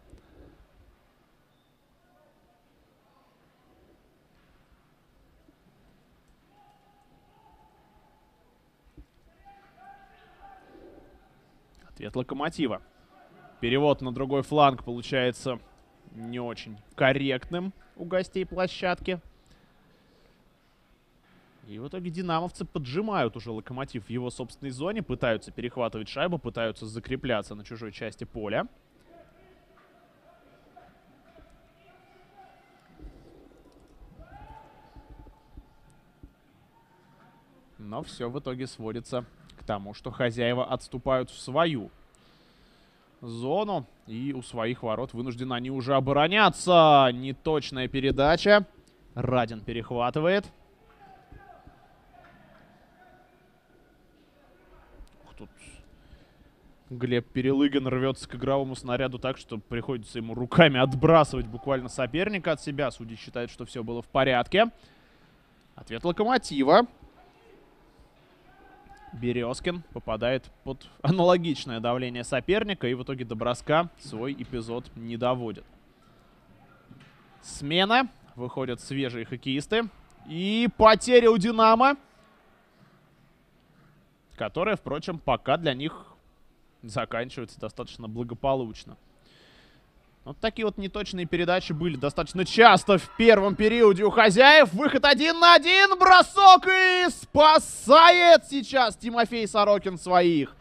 Ответ Локомотива. Перевод на другой фланг получается не очень корректным у гостей площадки. И в итоге динамовцы поджимают уже локомотив в его собственной зоне, пытаются перехватывать шайбу, пытаются закрепляться на чужой части поля. Но все в итоге сводится тому, что хозяева отступают в свою зону. И у своих ворот вынуждены они уже обороняться. Неточная передача. Радин перехватывает. Тут Глеб Перелыгин рвется к игровому снаряду так, что приходится ему руками отбрасывать буквально соперника от себя. Судьи считают, что все было в порядке. Ответ Локомотива. Березкин попадает под аналогичное давление соперника и в итоге до броска свой эпизод не доводит. Смена. Выходят свежие хоккеисты. И потеря у «Динамо», которая, впрочем, пока для них заканчивается достаточно благополучно. Вот такие вот неточные передачи были достаточно часто в первом периоде у хозяев. Выход один на один, бросок и спасает сейчас Тимофей Сорокин своих.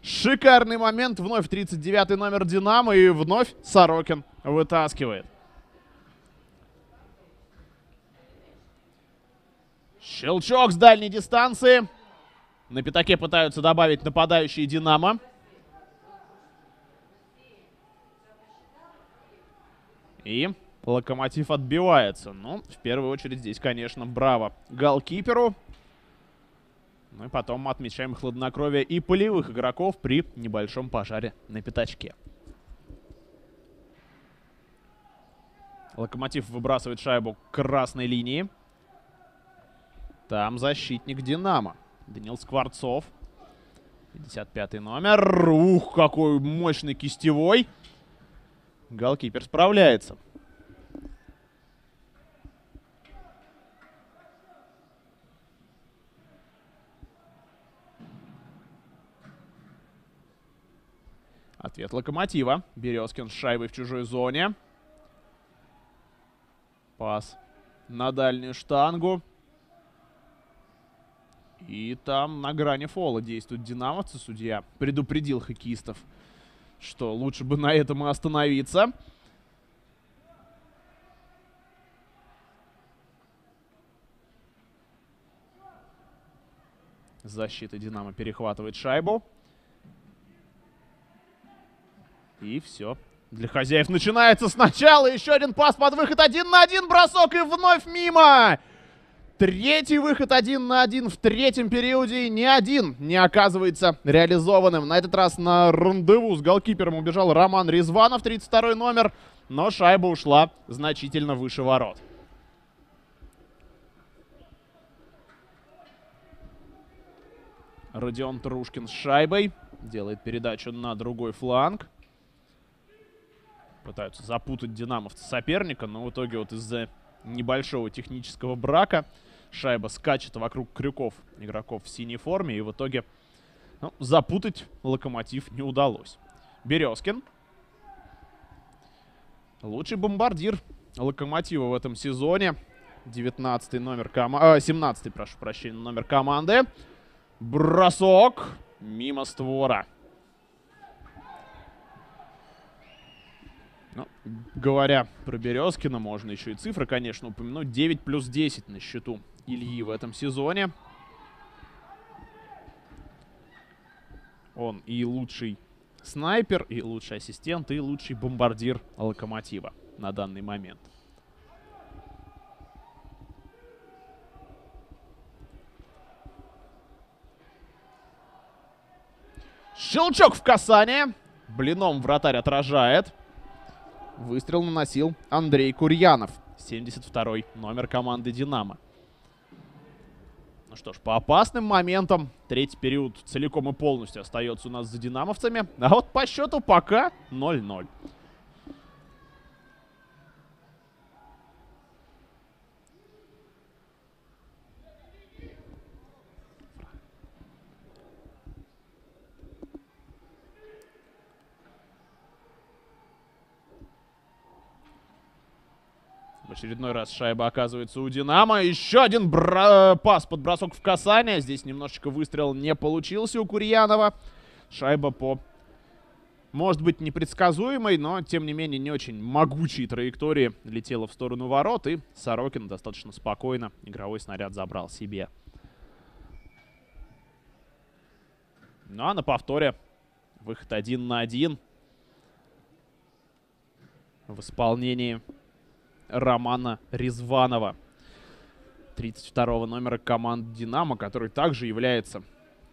Шикарный момент, вновь 39 номер Динамо и вновь Сорокин вытаскивает. Щелчок с дальней дистанции. На пятаке пытаются добавить нападающие Динамо. И Локомотив отбивается. Ну, в первую очередь здесь, конечно, браво голкиперу. Ну и потом отмечаем хладнокровие и полевых игроков при небольшом пожаре на пятачке. Локомотив выбрасывает шайбу к красной линии. Там защитник Динамо. Данил Скворцов. 55 номер. Ух, какой мощный кистевой. Голкипер справляется. Ответ Локомотива. Березкин с шайбой в чужой зоне. Пас на дальнюю штангу. И там на грани фола действуют динамовцы. Судья предупредил хоккеистов что лучше бы на этом и остановиться. Защита Динамо перехватывает шайбу. И все. Для хозяев начинается сначала. Еще один пас под выход. Один на один бросок и вновь мимо. Третий выход один на один в третьем периоде. Ни один не оказывается реализованным. На этот раз на рандеву с голкипером убежал Роман Резванов, 32 номер. Но шайба ушла значительно выше ворот. Родион Трушкин с шайбой. Делает передачу на другой фланг. Пытаются запутать динамовцы соперника, но в итоге вот из-за небольшого технического брака Шайба скачет вокруг крюков игроков в синей форме. И в итоге ну, запутать локомотив не удалось. Березкин. Лучший бомбардир локомотива в этом сезоне. 19 номер команды. 17 прошу прощения, номер команды. Бросок. Мимо створа. Ну, говоря про Березкина, можно еще и цифры, конечно, упомянуть. 9 плюс 10 на счету Ильи в этом сезоне. Он и лучший снайпер, и лучший ассистент, и лучший бомбардир Локомотива на данный момент. Щелчок в касание. Блином вратарь отражает. Выстрел наносил Андрей Курьянов. 72 номер команды «Динамо». Ну что ж, по опасным моментам третий период целиком и полностью остается у нас за динамовцами. А вот по счету пока 0-0. Очередной раз шайба оказывается у Динамо. Еще один бра- пас под бросок в касание. Здесь немножечко выстрел не получился у Курьянова. Шайба по, может быть, непредсказуемой, но, тем не менее, не очень могучей траектории летела в сторону ворот. И Сорокин достаточно спокойно игровой снаряд забрал себе. Ну а на повторе выход один на один в исполнении Романа Резванова. 32 номера команды «Динамо», который также является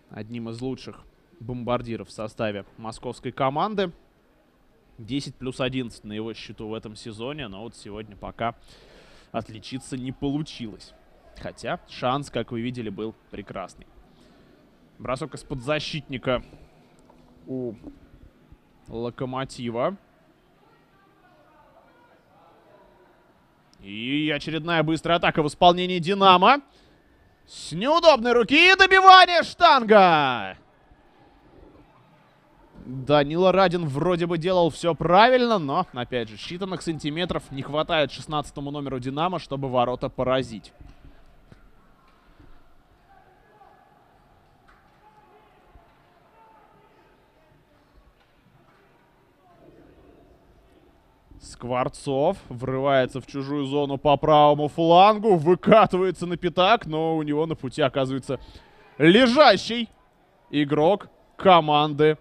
одним из лучших бомбардиров в составе московской команды. 10 плюс 11 на его счету в этом сезоне, но вот сегодня пока отличиться не получилось. Хотя шанс, как вы видели, был прекрасный. Бросок из-под защитника у Локомотива. И очередная быстрая атака в исполнении Динамо. С неудобной руки добивание штанга. Данила Радин вроде бы делал все правильно, но, опять же, считанных сантиметров не хватает 16 номеру Динамо, чтобы ворота поразить. Скворцов врывается в чужую зону по правому флангу, выкатывается на пятак, но у него на пути оказывается лежащий игрок команды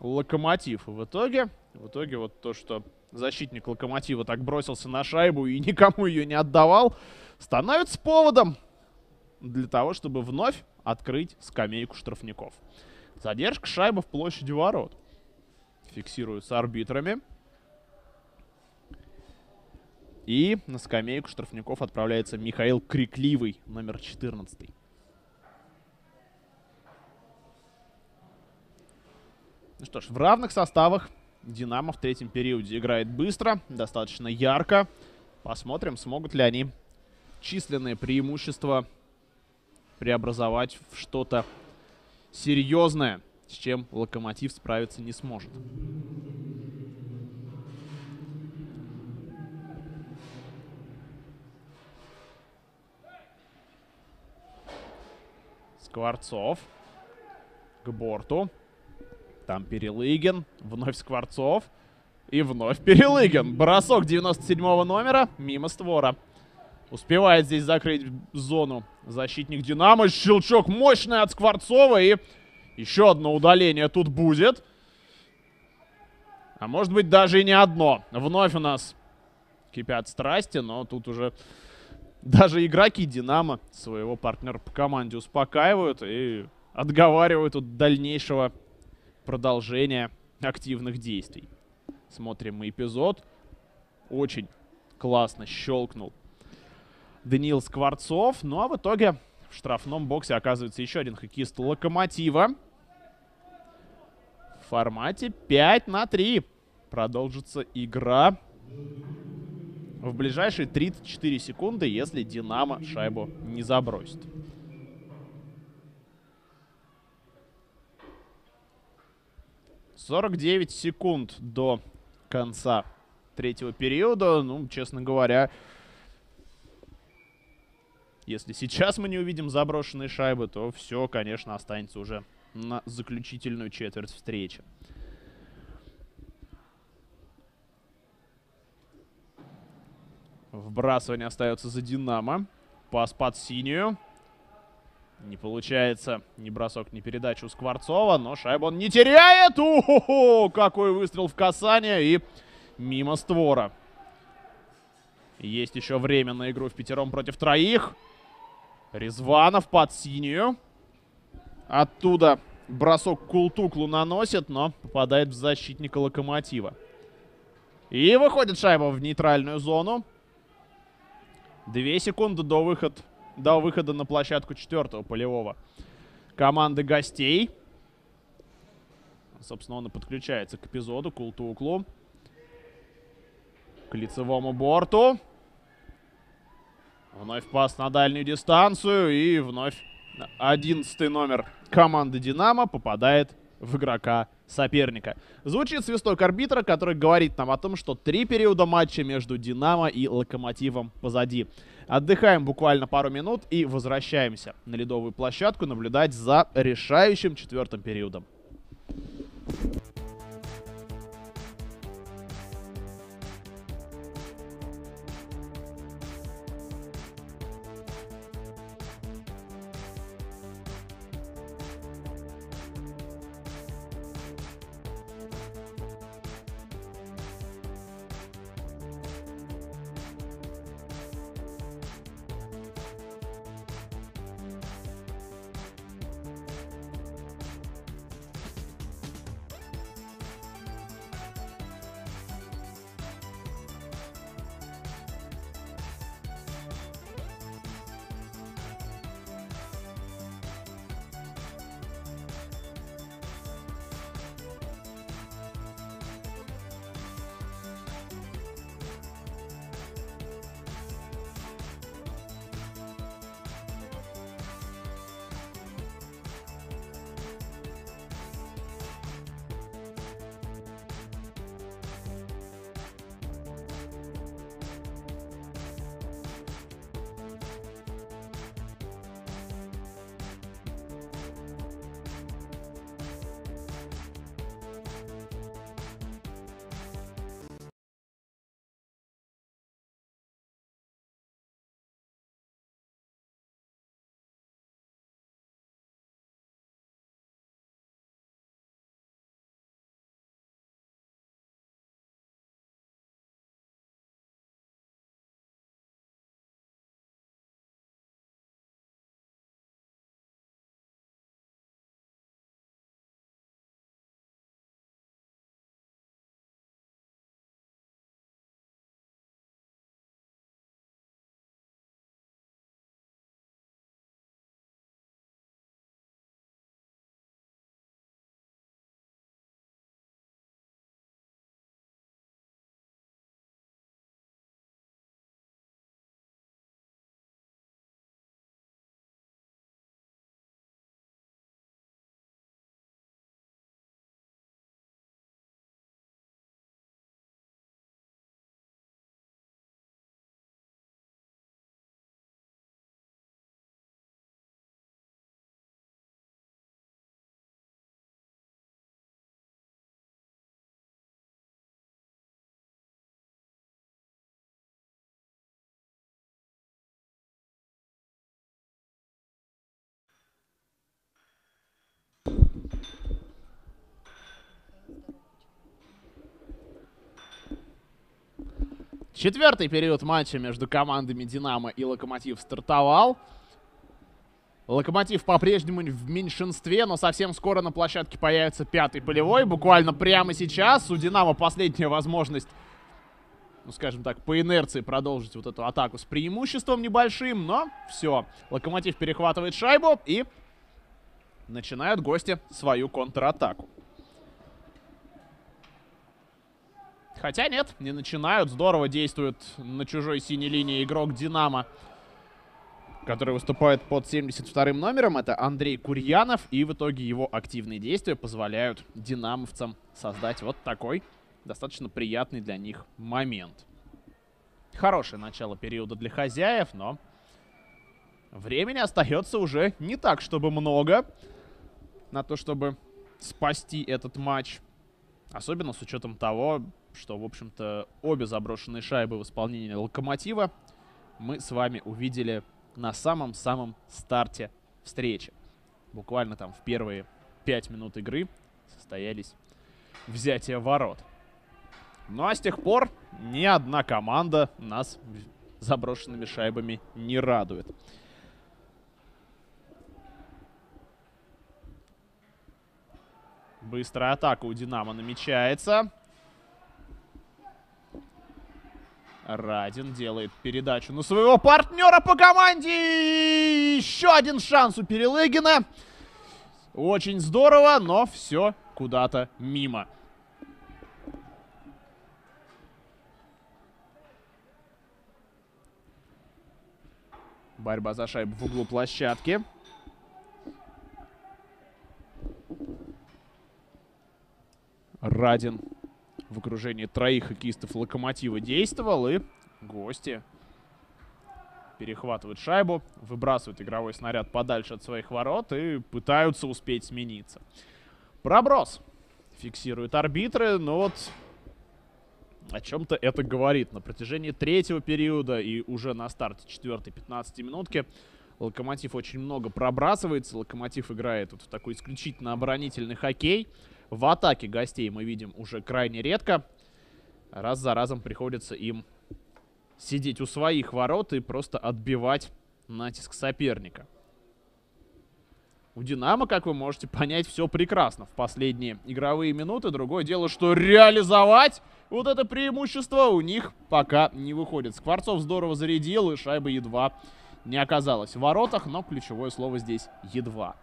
Локомотив. В итоге, в итоге вот то, что защитник Локомотива так бросился на шайбу и никому ее не отдавал, становится поводом для того, чтобы вновь открыть скамейку штрафников. Задержка шайбы в площади ворот. Фиксируются арбитрами. И на скамейку штрафников отправляется Михаил Крикливый, номер 14. Ну что ж, в равных составах Динамо в третьем периоде играет быстро, достаточно ярко. Посмотрим, смогут ли они численные преимущества преобразовать в что-то серьезное, с чем Локомотив справиться не сможет. Скворцов. К борту. Там Перелыгин. Вновь Скворцов. И вновь Перелыгин. Бросок 97 номера. Мимо створа. Успевает здесь закрыть зону защитник Динамо. Щелчок мощный от Скворцова. И еще одно удаление тут будет. А может быть даже и не одно. Вновь у нас кипят страсти, но тут уже даже игроки Динамо своего партнера по команде успокаивают и отговаривают от дальнейшего продолжения активных действий. Смотрим мы эпизод. Очень классно щелкнул Даниил Скворцов. Ну а в итоге в штрафном боксе оказывается еще один хоккеист Локомотива. В формате 5 на 3 продолжится игра в ближайшие 34 секунды, если Динамо шайбу не забросит. Сорок девять секунд до конца третьего периода. Ну, честно говоря, если сейчас мы не увидим заброшенные шайбы, то все, конечно, останется уже на заключительную четверть встречи. Вбрасывание остается за Динамо. Пас под синюю. Не получается ни бросок, ни передача у Скворцова, но шайбу он не теряет. у ху, -ху Какой выстрел в касание и мимо створа. Есть еще время на игру в пятером против троих. Резванов под синюю. Оттуда бросок Култуклу наносит, но попадает в защитника Локомотива. И выходит шайба в нейтральную зону. Две секунды до, выход, до выхода на площадку четвертого полевого команды гостей. Собственно, он и подключается к эпизоду Култуклу. К лицевому борту. Вновь пас на дальнюю дистанцию. И вновь одиннадцатый номер команды «Динамо» попадает в игрока соперника. Звучит свисток арбитра, который говорит нам о том, что три периода матча между Динамо и Локомотивом позади. Отдыхаем буквально пару минут и возвращаемся на ледовую площадку наблюдать за решающим четвертым периодом. Четвертый период матча между командами «Динамо» и «Локомотив» стартовал. Локомотив по-прежнему в меньшинстве, но совсем скоро на площадке появится пятый полевой. Буквально прямо сейчас у «Динамо» последняя возможность, ну скажем так, по инерции продолжить вот эту атаку с преимуществом небольшим. Но все, Локомотив перехватывает шайбу и начинают гости свою контратаку. Хотя нет, не начинают. Здорово действует на чужой синей линии игрок Динамо, который выступает под 72 номером. Это Андрей Курьянов. И в итоге его активные действия позволяют динамовцам создать вот такой достаточно приятный для них момент. Хорошее начало периода для хозяев, но времени остается уже не так, чтобы много на то, чтобы спасти этот матч. Особенно с учетом того, что, в общем-то, обе заброшенные шайбы в исполнении Локомотива мы с вами увидели на самом-самом старте встречи. Буквально там в первые пять минут игры состоялись взятия ворот. Ну а с тех пор ни одна команда нас заброшенными шайбами не радует. Быстрая атака у Динамо намечается. Радин делает передачу на своего партнера по команде. Еще один шанс у Перелыгина. Очень здорово, но все куда-то мимо. Борьба за шайбу в углу площадки. Радин в окружении троих хоккеистов Локомотива действовал, и гости перехватывают шайбу, выбрасывают игровой снаряд подальше от своих ворот и пытаются успеть смениться. Проброс. Фиксируют арбитры, но вот о чем-то это говорит. На протяжении третьего периода и уже на старте четвертой 15 минутки Локомотив очень много пробрасывается. Локомотив играет вот в такой исключительно оборонительный хоккей. В атаке гостей мы видим уже крайне редко. Раз за разом приходится им сидеть у своих ворот и просто отбивать натиск соперника. У Динамо, как вы можете понять, все прекрасно в последние игровые минуты. Другое дело, что реализовать вот это преимущество у них пока не выходит. Скворцов здорово зарядил, и шайба едва не оказалась в воротах, но ключевое слово здесь едва.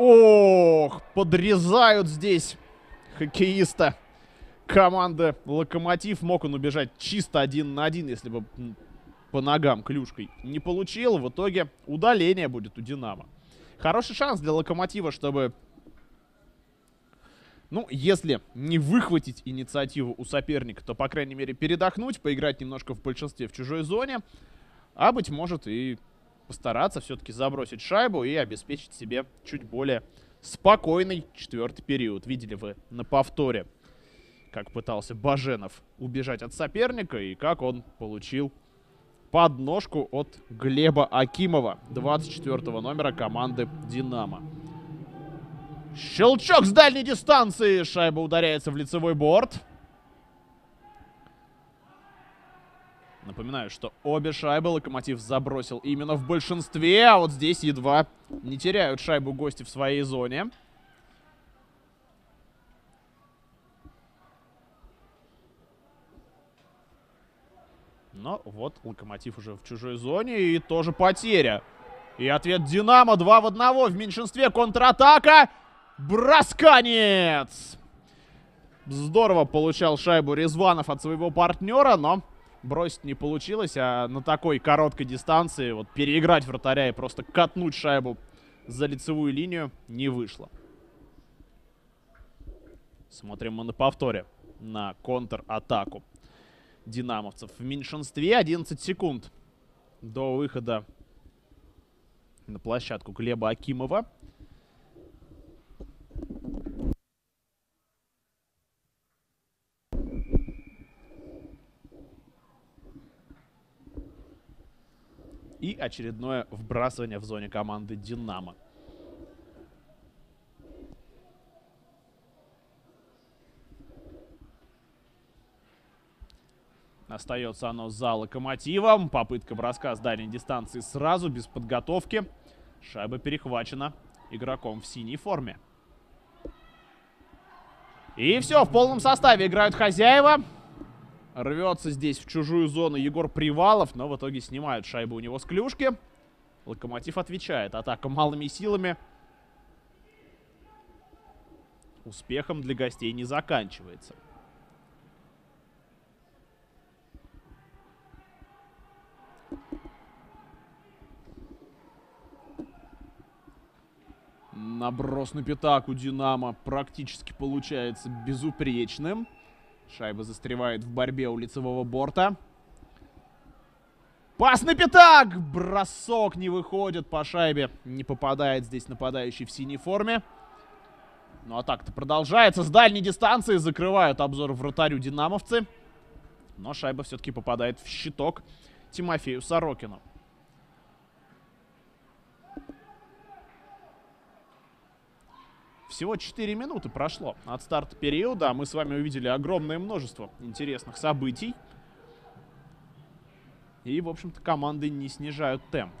Ох, подрезают здесь хоккеиста команды Локомотив. Мог он убежать чисто один на один, если бы по ногам клюшкой не получил. В итоге удаление будет у Динамо. Хороший шанс для Локомотива, чтобы... Ну, если не выхватить инициативу у соперника, то, по крайней мере, передохнуть, поиграть немножко в большинстве в чужой зоне. А, быть может, и постараться все-таки забросить шайбу и обеспечить себе чуть более спокойный четвертый период. Видели вы на повторе, как пытался Баженов убежать от соперника и как он получил подножку от Глеба Акимова, 24 номера команды «Динамо». Щелчок с дальней дистанции. Шайба ударяется в лицевой борт. Напоминаю, что обе шайбы Локомотив забросил именно в большинстве, а вот здесь едва не теряют шайбу гости в своей зоне. Но вот Локомотив уже в чужой зоне и тоже потеря. И ответ Динамо 2 в 1 в меньшинстве. Контратака. Бросканец. Здорово получал шайбу Резванов от своего партнера, но бросить не получилось, а на такой короткой дистанции вот переиграть вратаря и просто катнуть шайбу за лицевую линию не вышло. Смотрим мы на повторе на контр-атаку динамовцев. В меньшинстве 11 секунд до выхода на площадку Глеба Акимова. И очередное вбрасывание в зоне команды «Динамо». Остается оно за локомотивом. Попытка броска с дальней дистанции сразу, без подготовки. Шайба перехвачена игроком в синей форме. И все, в полном составе играют хозяева. Рвется здесь в чужую зону Егор Привалов, но в итоге снимают шайбу у него с клюшки. Локомотив отвечает. Атака малыми силами. Успехом для гостей не заканчивается. Наброс на пятак у Динамо практически получается безупречным. Шайба застревает в борьбе у лицевого борта. Пас на пятак! Бросок не выходит по шайбе. Не попадает здесь нападающий в синей форме. Ну а так-то продолжается. С дальней дистанции закрывают обзор вратарю динамовцы. Но шайба все-таки попадает в щиток Тимофею Сорокину. Всего 4 минуты прошло от старта периода. Мы с вами увидели огромное множество интересных событий. И, в общем-то, команды не снижают темп.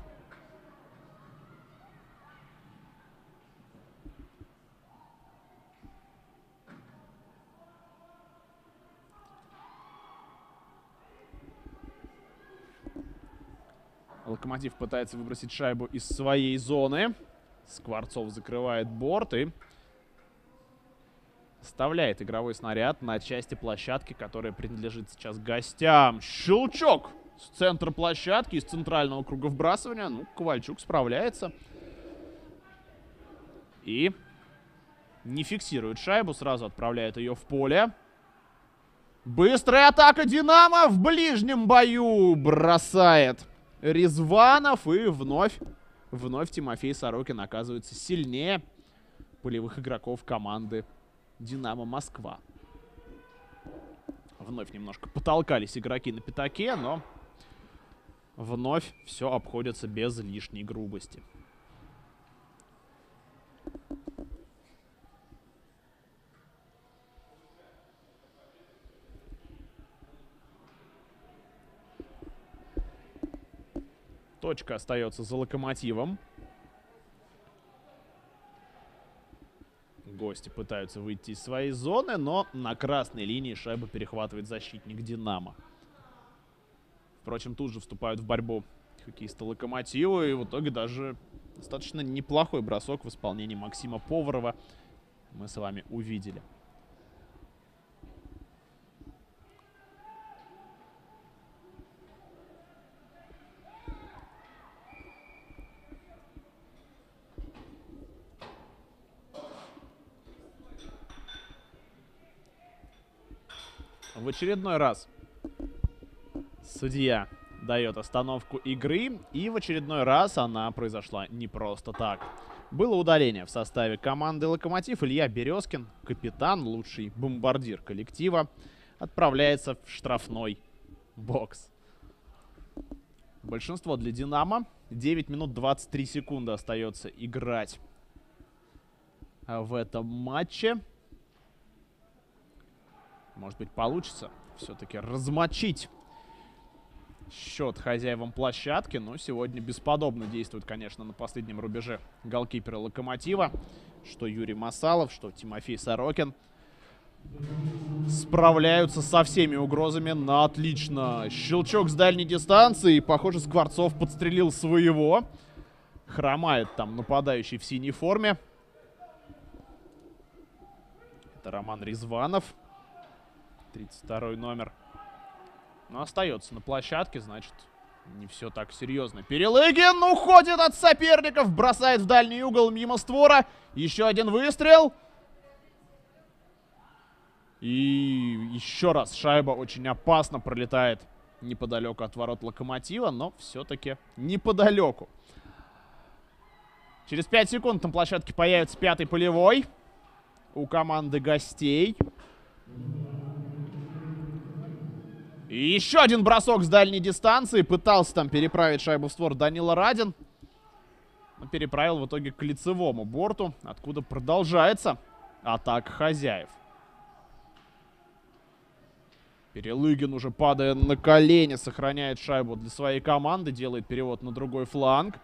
Локомотив пытается выбросить шайбу из своей зоны. Скворцов закрывает борт и Вставляет игровой снаряд на части площадки, которая принадлежит сейчас гостям. Щелчок с центра площадки, из центрального круга вбрасывания. Ну, Ковальчук справляется. И Не фиксирует шайбу, сразу отправляет ее в поле. Быстрая атака Динамо в ближнем бою бросает Резванов. И вновь, вновь Тимофей Сорокин оказывается сильнее полевых игроков команды Динамо Москва. Вновь немножко потолкались игроки на пятаке, но вновь все обходится без лишней грубости. Точка остается за локомотивом. Гости пытаются выйти из своей зоны, но на красной линии шайбу перехватывает защитник Динамо. Впрочем, тут же вступают в борьбу хоккеисты Локомотива, и в итоге даже достаточно неплохой бросок в исполнении Максима Поварова мы с вами увидели. В очередной раз судья дает остановку игры, и в очередной раз она произошла не просто так. Было удаление в составе команды «Локомотив». Илья Березкин, капитан, лучший бомбардир коллектива, отправляется в штрафной бокс. Большинство для «Динамо». 9 минут 23 секунды остается играть в этом матче. Может быть, получится все-таки размочить счет хозяевам площадки. Но сегодня бесподобно действует, конечно, на последнем рубеже голкипера Локомотива. Что Юрий Масалов, что Тимофей Сорокин. Справляются со всеми угрозами на отлично. Щелчок с дальней дистанции. И, похоже, Скворцов подстрелил своего. Хромает там нападающий в синей форме. Это Роман Резванов. 32 номер. Но остается на площадке, значит, не все так серьезно. Перелыгин уходит от соперников, бросает в дальний угол мимо створа. Еще один выстрел. И еще раз шайба очень опасно пролетает неподалеку от ворот Локомотива, но все-таки неподалеку. Через 5 секунд на площадке появится пятый полевой у команды гостей. И еще один бросок с дальней дистанции. Пытался там переправить шайбу в створ Данила Радин. Но переправил в итоге к лицевому борту, откуда продолжается атака хозяев. Перелыгин уже падая на колени, сохраняет шайбу для своей команды, делает перевод на другой фланг.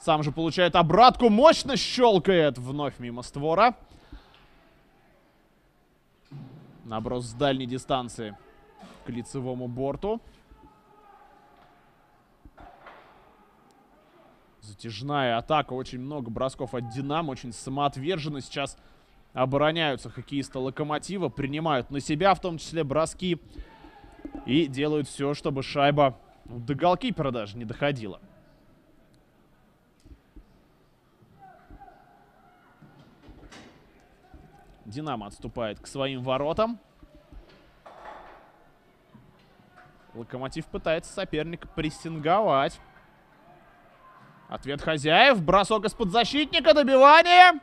Сам же получает обратку, мощно щелкает вновь мимо створа. Наброс с дальней дистанции к лицевому борту. Затяжная атака, очень много бросков от Динамо, очень самоотверженно сейчас обороняются хоккеисты Локомотива, принимают на себя в том числе броски и делают все, чтобы шайба до голкипера даже не доходила. Динамо отступает к своим воротам. Локомотив пытается соперника прессинговать. Ответ хозяев. Бросок из-под защитника. Добивание.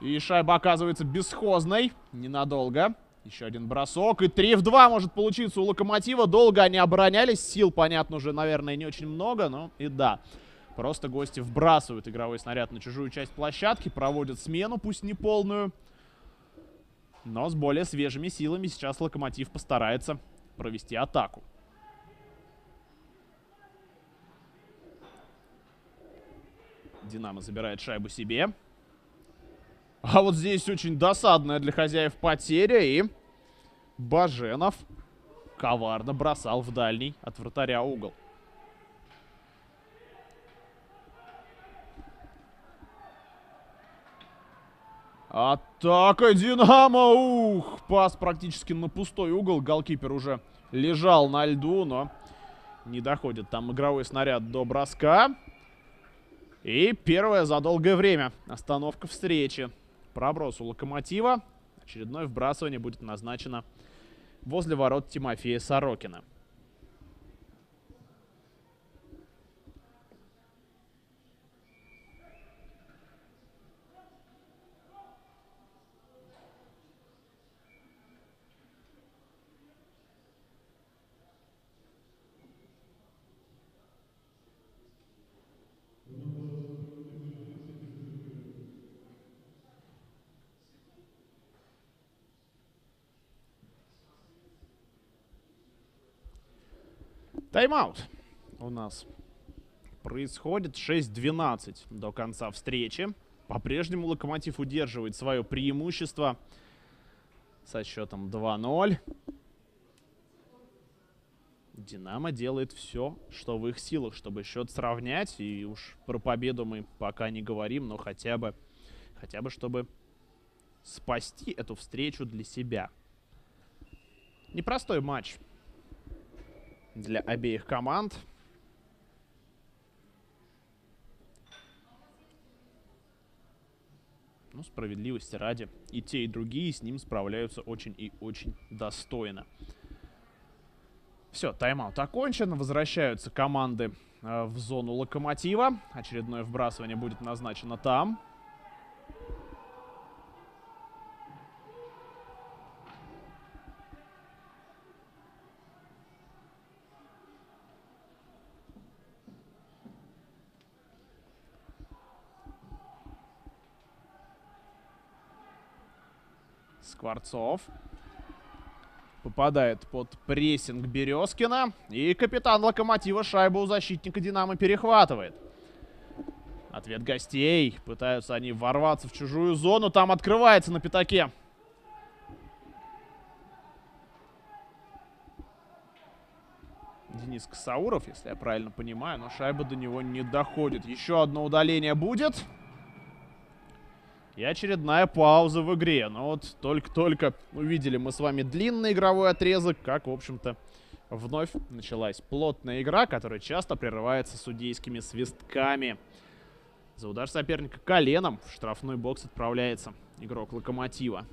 И шайба оказывается бесхозной. Ненадолго. Еще один бросок. И 3 в 2 может получиться у Локомотива. Долго они оборонялись. Сил, понятно, уже, наверное, не очень много. Но и да. Просто гости вбрасывают игровой снаряд на чужую часть площадки. Проводят смену, пусть не полную. Но с более свежими силами сейчас Локомотив постарается провести атаку. Динамо забирает шайбу себе. А вот здесь очень досадная для хозяев потеря. И Баженов коварно бросал в дальний от вратаря угол. Атака Динамо! Ух! Пас практически на пустой угол. Голкипер уже лежал на льду, но не доходит там игровой снаряд до броска. И первая за долгое время остановка встречи. Проброс у Локомотива. Очередное вбрасывание будет назначено возле ворот Тимофея Сорокина. Тайм-аут у нас происходит 6-12 до конца встречи. По-прежнему Локомотив удерживает свое преимущество со счетом 2-0. Динамо делает все, что в их силах, чтобы счет сравнять. И уж про победу мы пока не говорим, но хотя бы, хотя бы чтобы спасти эту встречу для себя. Непростой матч для обеих команд. Ну, справедливости ради, и те, и другие с ним справляются очень и очень достойно. Все, тайм-аут окончен. Возвращаются команды э, в зону локомотива. Очередное вбрасывание будет назначено там. Скворцов. Попадает под прессинг Березкина. И капитан Локомотива шайбу у защитника Динамо перехватывает. Ответ гостей. Пытаются они ворваться в чужую зону. Там открывается на пятаке. Денис Ксауров, если я правильно понимаю, но шайба до него не доходит. Еще одно удаление будет. И очередная пауза в игре. Но вот только-только увидели мы с вами длинный игровой отрезок, как, в общем-то, вновь началась плотная игра, которая часто прерывается судейскими свистками. За удар соперника коленом в штрафной бокс отправляется игрок Локомотива.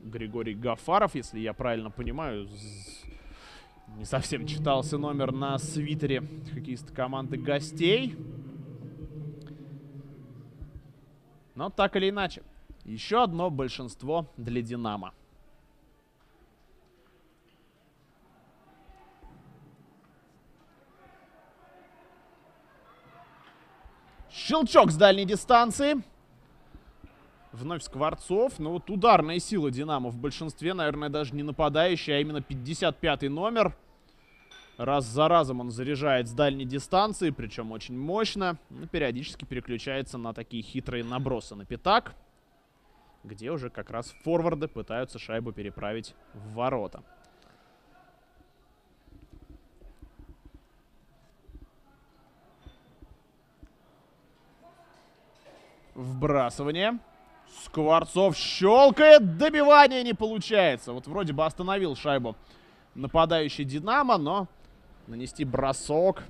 Григорий Гафаров, если я правильно понимаю, не совсем читался номер на свитере хоккеиста команды гостей. Но так или иначе, еще одно большинство для «Динамо». Щелчок с дальней дистанции. Вновь Скворцов. Но вот ударная сила Динамо в большинстве, наверное, даже не нападающий, а именно 55-й номер. Раз за разом он заряжает с дальней дистанции, причем очень мощно. Ну, периодически переключается на такие хитрые набросы на пятак, где уже как раз форварды пытаются шайбу переправить в ворота. Вбрасывание. Скворцов щелкает. Добивание не получается. Вот вроде бы остановил шайбу нападающий Динамо, но нанести бросок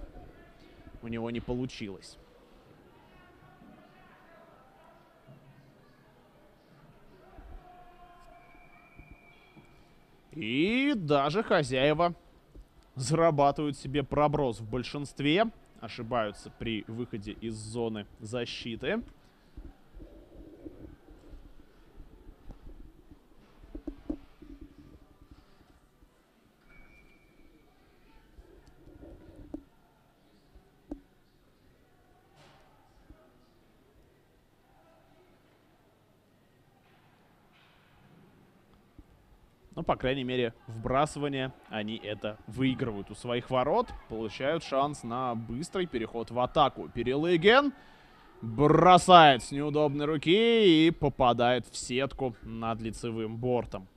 у него не получилось. И даже хозяева зарабатывают себе проброс в большинстве. Ошибаются при выходе из зоны защиты. Ну, по крайней мере, вбрасывание они это выигрывают у своих ворот. Получают шанс на быстрый переход в атаку. Перелыген бросает с неудобной руки и попадает в сетку над лицевым бортом.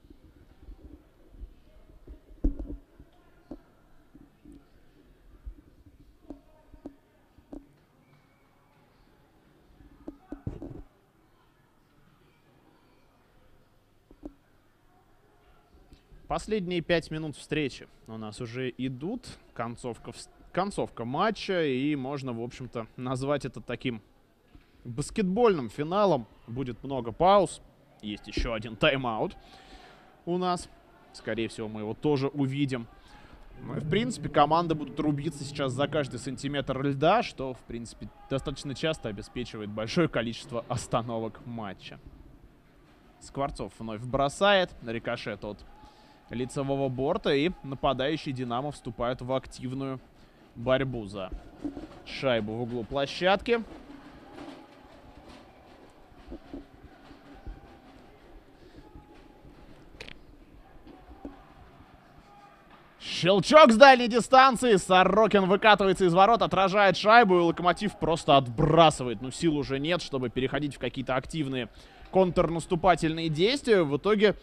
Последние пять минут встречи у нас уже идут. Концовка, концовка матча. И можно, в общем-то, назвать это таким баскетбольным финалом. Будет много пауз. Есть еще один тайм-аут у нас. Скорее всего, мы его тоже увидим. Ну и, в принципе, команды будут рубиться сейчас за каждый сантиметр льда, что, в принципе, достаточно часто обеспечивает большое количество остановок матча. Скворцов вновь бросает. Рикошет от лицевого борта. И нападающие Динамо вступают в активную борьбу за шайбу в углу площадки. Щелчок с дальней дистанции. Сорокин выкатывается из ворот, отражает шайбу, и Локомотив просто отбрасывает. Ну, сил уже нет, чтобы переходить в какие-то активные контрнаступательные действия. В итоге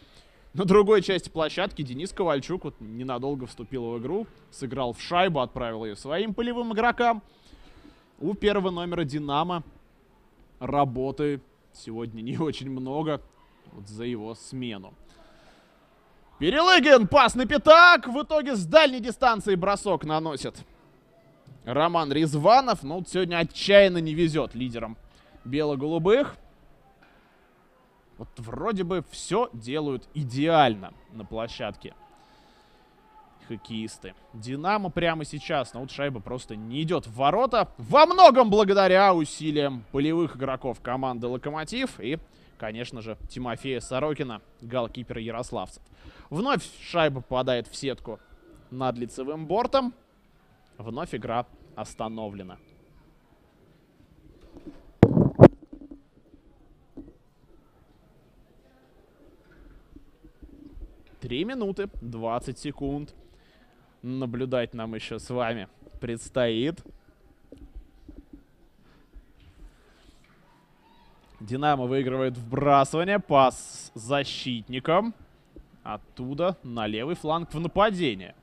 *laughs* на другой части площадки Денис Ковальчук вот ненадолго вступил в игру, сыграл в шайбу, отправил ее своим полевым игрокам. У первого номера «Динамо» работы сегодня не очень много вот за его смену. Перелыгин, пас на пятак. В итоге с дальней дистанции бросок наносит Роман Резванов. Ну, сегодня отчаянно не везет лидерам бело-голубых. Вот вроде бы все делают идеально на площадке хоккеисты. Динамо прямо сейчас, но вот шайба просто не идет в ворота. Во многом благодаря усилиям полевых игроков команды «Локомотив» и, конечно же, Тимофея Сорокина, голкипера ярославцев. Вновь шайба попадает в сетку над лицевым бортом. Вновь игра остановлена. Три минуты, 20 секунд. Наблюдать нам еще с вами предстоит. Динамо выигрывает вбрасывание. Пас защитником. Оттуда на левый фланг в нападение.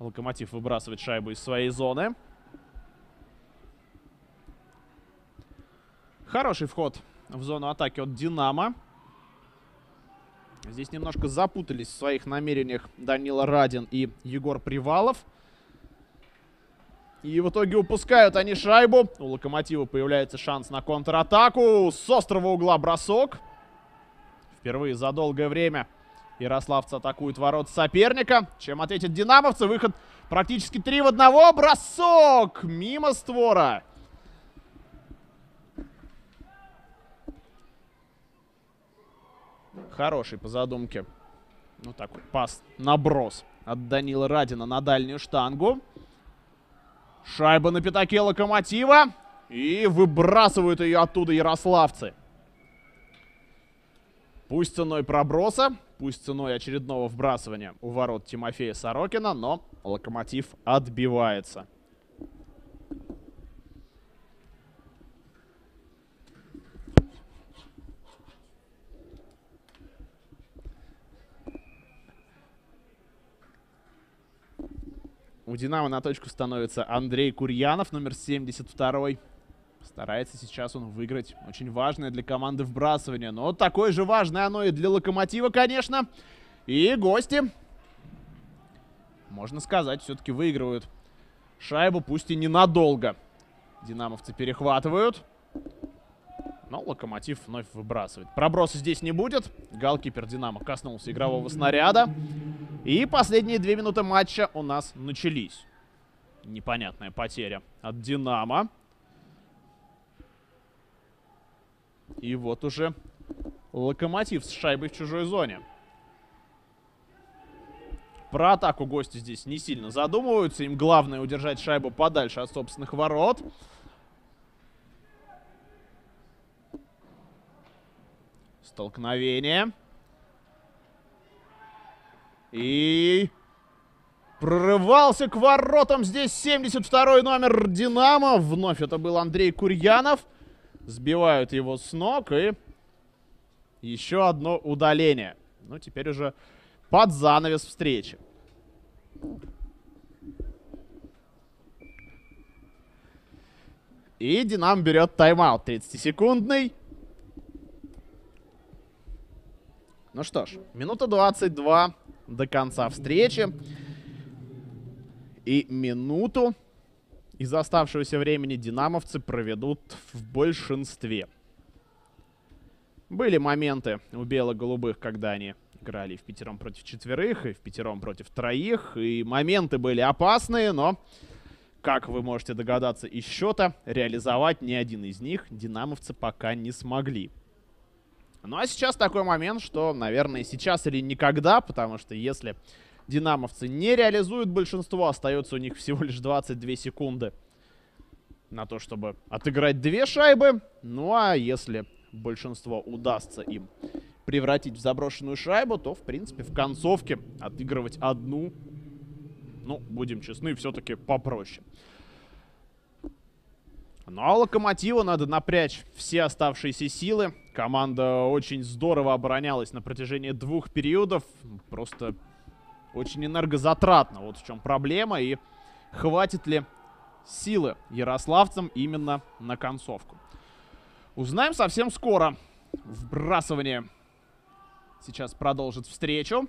Локомотив выбрасывает шайбу из своей зоны. Хороший вход в зону атаки от Динамо. Здесь немножко запутались в своих намерениях Данила Радин и Егор Привалов. И в итоге упускают они шайбу. У Локомотива появляется шанс на контратаку. С острого угла бросок. Впервые за долгое время ярославцы атакуют ворот соперника. Чем ответят динамовцы? Выход практически 3 в 1. Бросок! Мимо створа. Хороший по задумке. Ну, такой пас, наброс от Данила Радина на дальнюю штангу. Шайба на пятаке локомотива. И выбрасывают ее оттуда ярославцы. Пусть ценой проброса, пусть ценой очередного вбрасывания у ворот Тимофея Сорокина, но Локомотив отбивается. У Динамо на точку становится Андрей Курьянов, номер 72 Старается сейчас он выиграть очень важное для команды вбрасывание. Но такое же важное оно и для Локомотива, конечно. И гости, можно сказать, все-таки выигрывают шайбу, пусть и ненадолго. Динамовцы перехватывают. Но Локомотив вновь выбрасывает. Проброса здесь не будет. Галкипер Динамо коснулся игрового снаряда. И последние две минуты матча у нас начались. Непонятная потеря от Динамо. И вот уже Локомотив с шайбой в чужой зоне. Про атаку гости здесь не сильно задумываются. Им главное удержать шайбу подальше от собственных ворот. Столкновение. И прорывался к воротам здесь 72 номер Динамо. Вновь это был Андрей Курьянов. Сбивают его с ног и еще одно удаление. Ну, теперь уже под занавес встречи. И Динам берет тайм-аут 30-секундный. Ну что ж, минута 22 до конца встречи. И минуту из оставшегося времени динамовцы проведут в большинстве. Были моменты у бело-голубых, когда они играли в пятером против четверых, и в пятером против троих. И моменты были опасные, но, как вы можете догадаться из счета, реализовать ни один из них динамовцы пока не смогли. Ну а сейчас такой момент, что, наверное, сейчас или никогда, потому что если динамовцы не реализуют большинство, остается у них всего лишь 22 секунды на то, чтобы отыграть две шайбы. Ну а если большинство удастся им превратить в заброшенную шайбу, то, в принципе, в концовке отыгрывать одну, ну, будем честны, все-таки попроще. Ну а Локомотиву надо напрячь все оставшиеся силы. Команда очень здорово оборонялась на протяжении двух периодов. Просто очень энергозатратно. Вот в чем проблема. И хватит ли силы ярославцам именно на концовку. Узнаем совсем скоро. Вбрасывание сейчас продолжит встречу.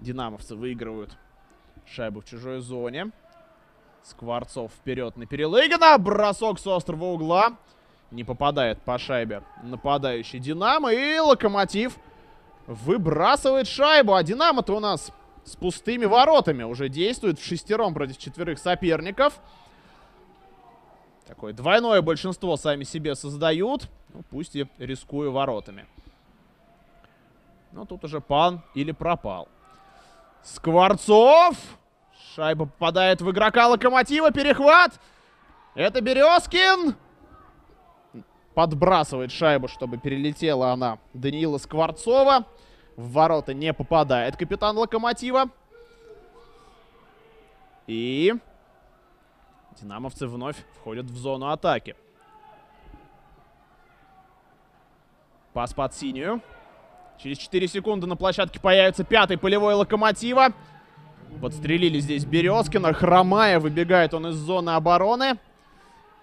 Динамовцы выигрывают шайбу в чужой зоне. Скворцов вперед на Перелыгина. Бросок с острого угла. Не попадает по шайбе нападающий Динамо. И Локомотив выбрасывает шайбу. А Динамо-то у нас с пустыми воротами уже действует в шестером против четверых соперников. Такое двойное большинство сами себе создают. Ну, пусть и рискую воротами. Но тут уже пан или пропал. Скворцов! Шайба попадает в игрока Локомотива. Перехват! Это Березкин! Подбрасывает шайбу, чтобы перелетела она Даниила Скворцова. В ворота не попадает капитан Локомотива. И Динамовцы вновь входят в зону атаки. Пас под синюю. Через 4 секунды на площадке появится пятый полевой локомотива. Подстрелили здесь Березкина. Хромая выбегает он из зоны обороны.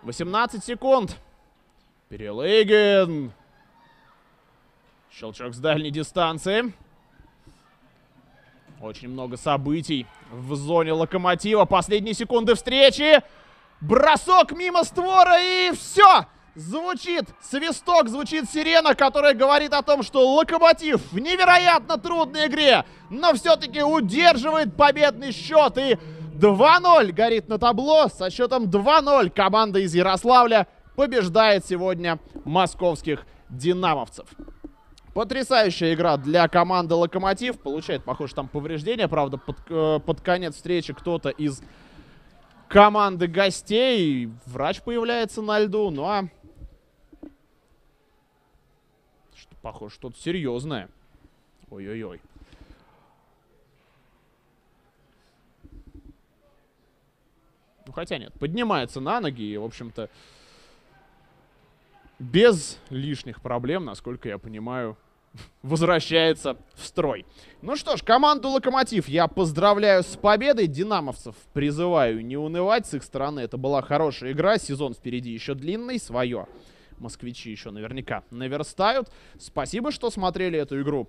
18 секунд. Перелыгин. Щелчок с дальней дистанции. Очень много событий в зоне локомотива. Последние секунды встречи. Бросок мимо створа и все! Звучит свисток, звучит сирена, которая говорит о том, что Локомотив в невероятно трудной игре, но все-таки удерживает победный счет. И 2-0 горит на табло. Со счетом 2-0 команда из Ярославля побеждает сегодня московских динамовцев. Потрясающая игра для команды Локомотив. Получает, похоже, там повреждения. Правда, под, э, под конец встречи кто-то из команды гостей. Врач появляется на льду. Ну а... Что, похоже, что-то серьезное. Ой-ой-ой. Ну, хотя нет, поднимается на ноги и, в общем-то, без лишних проблем, насколько я понимаю, *laughs* возвращается в строй. Ну что ж, команду «Локомотив» я поздравляю с победой. Динамовцев призываю не унывать с их стороны. Это была хорошая игра. Сезон впереди еще длинный. Свое москвичи еще наверняка наверстают. Спасибо, что смотрели эту игру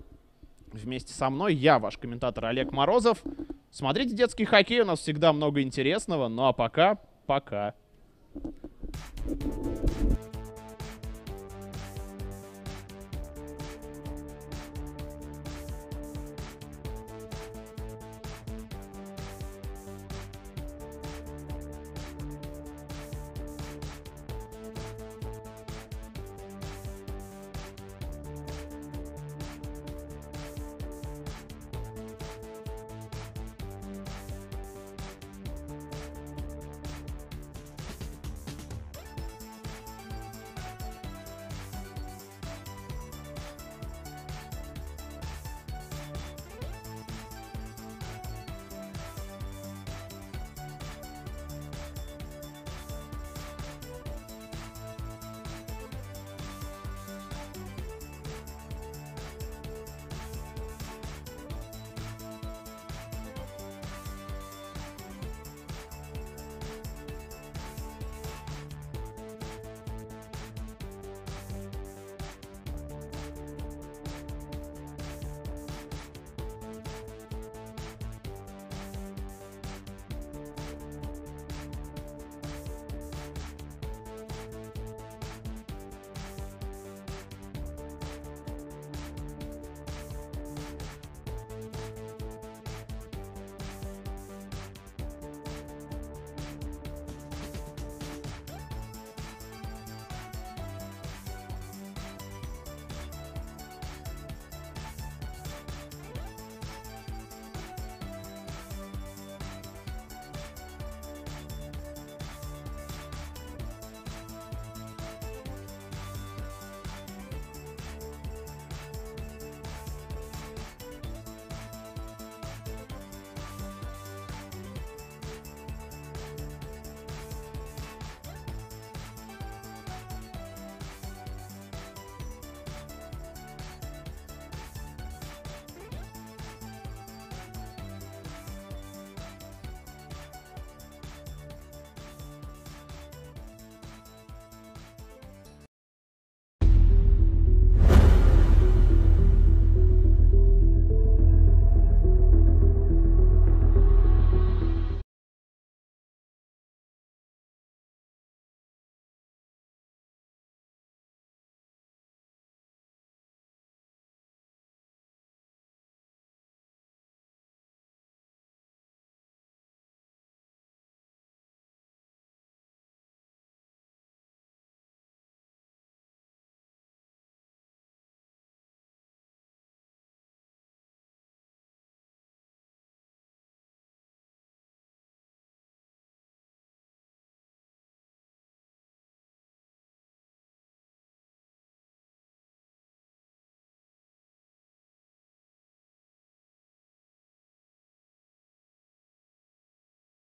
вместе со мной. Я ваш комментатор Олег Морозов. Смотрите детский хоккей, у нас всегда много интересного. Ну а пока, пока. Thank you.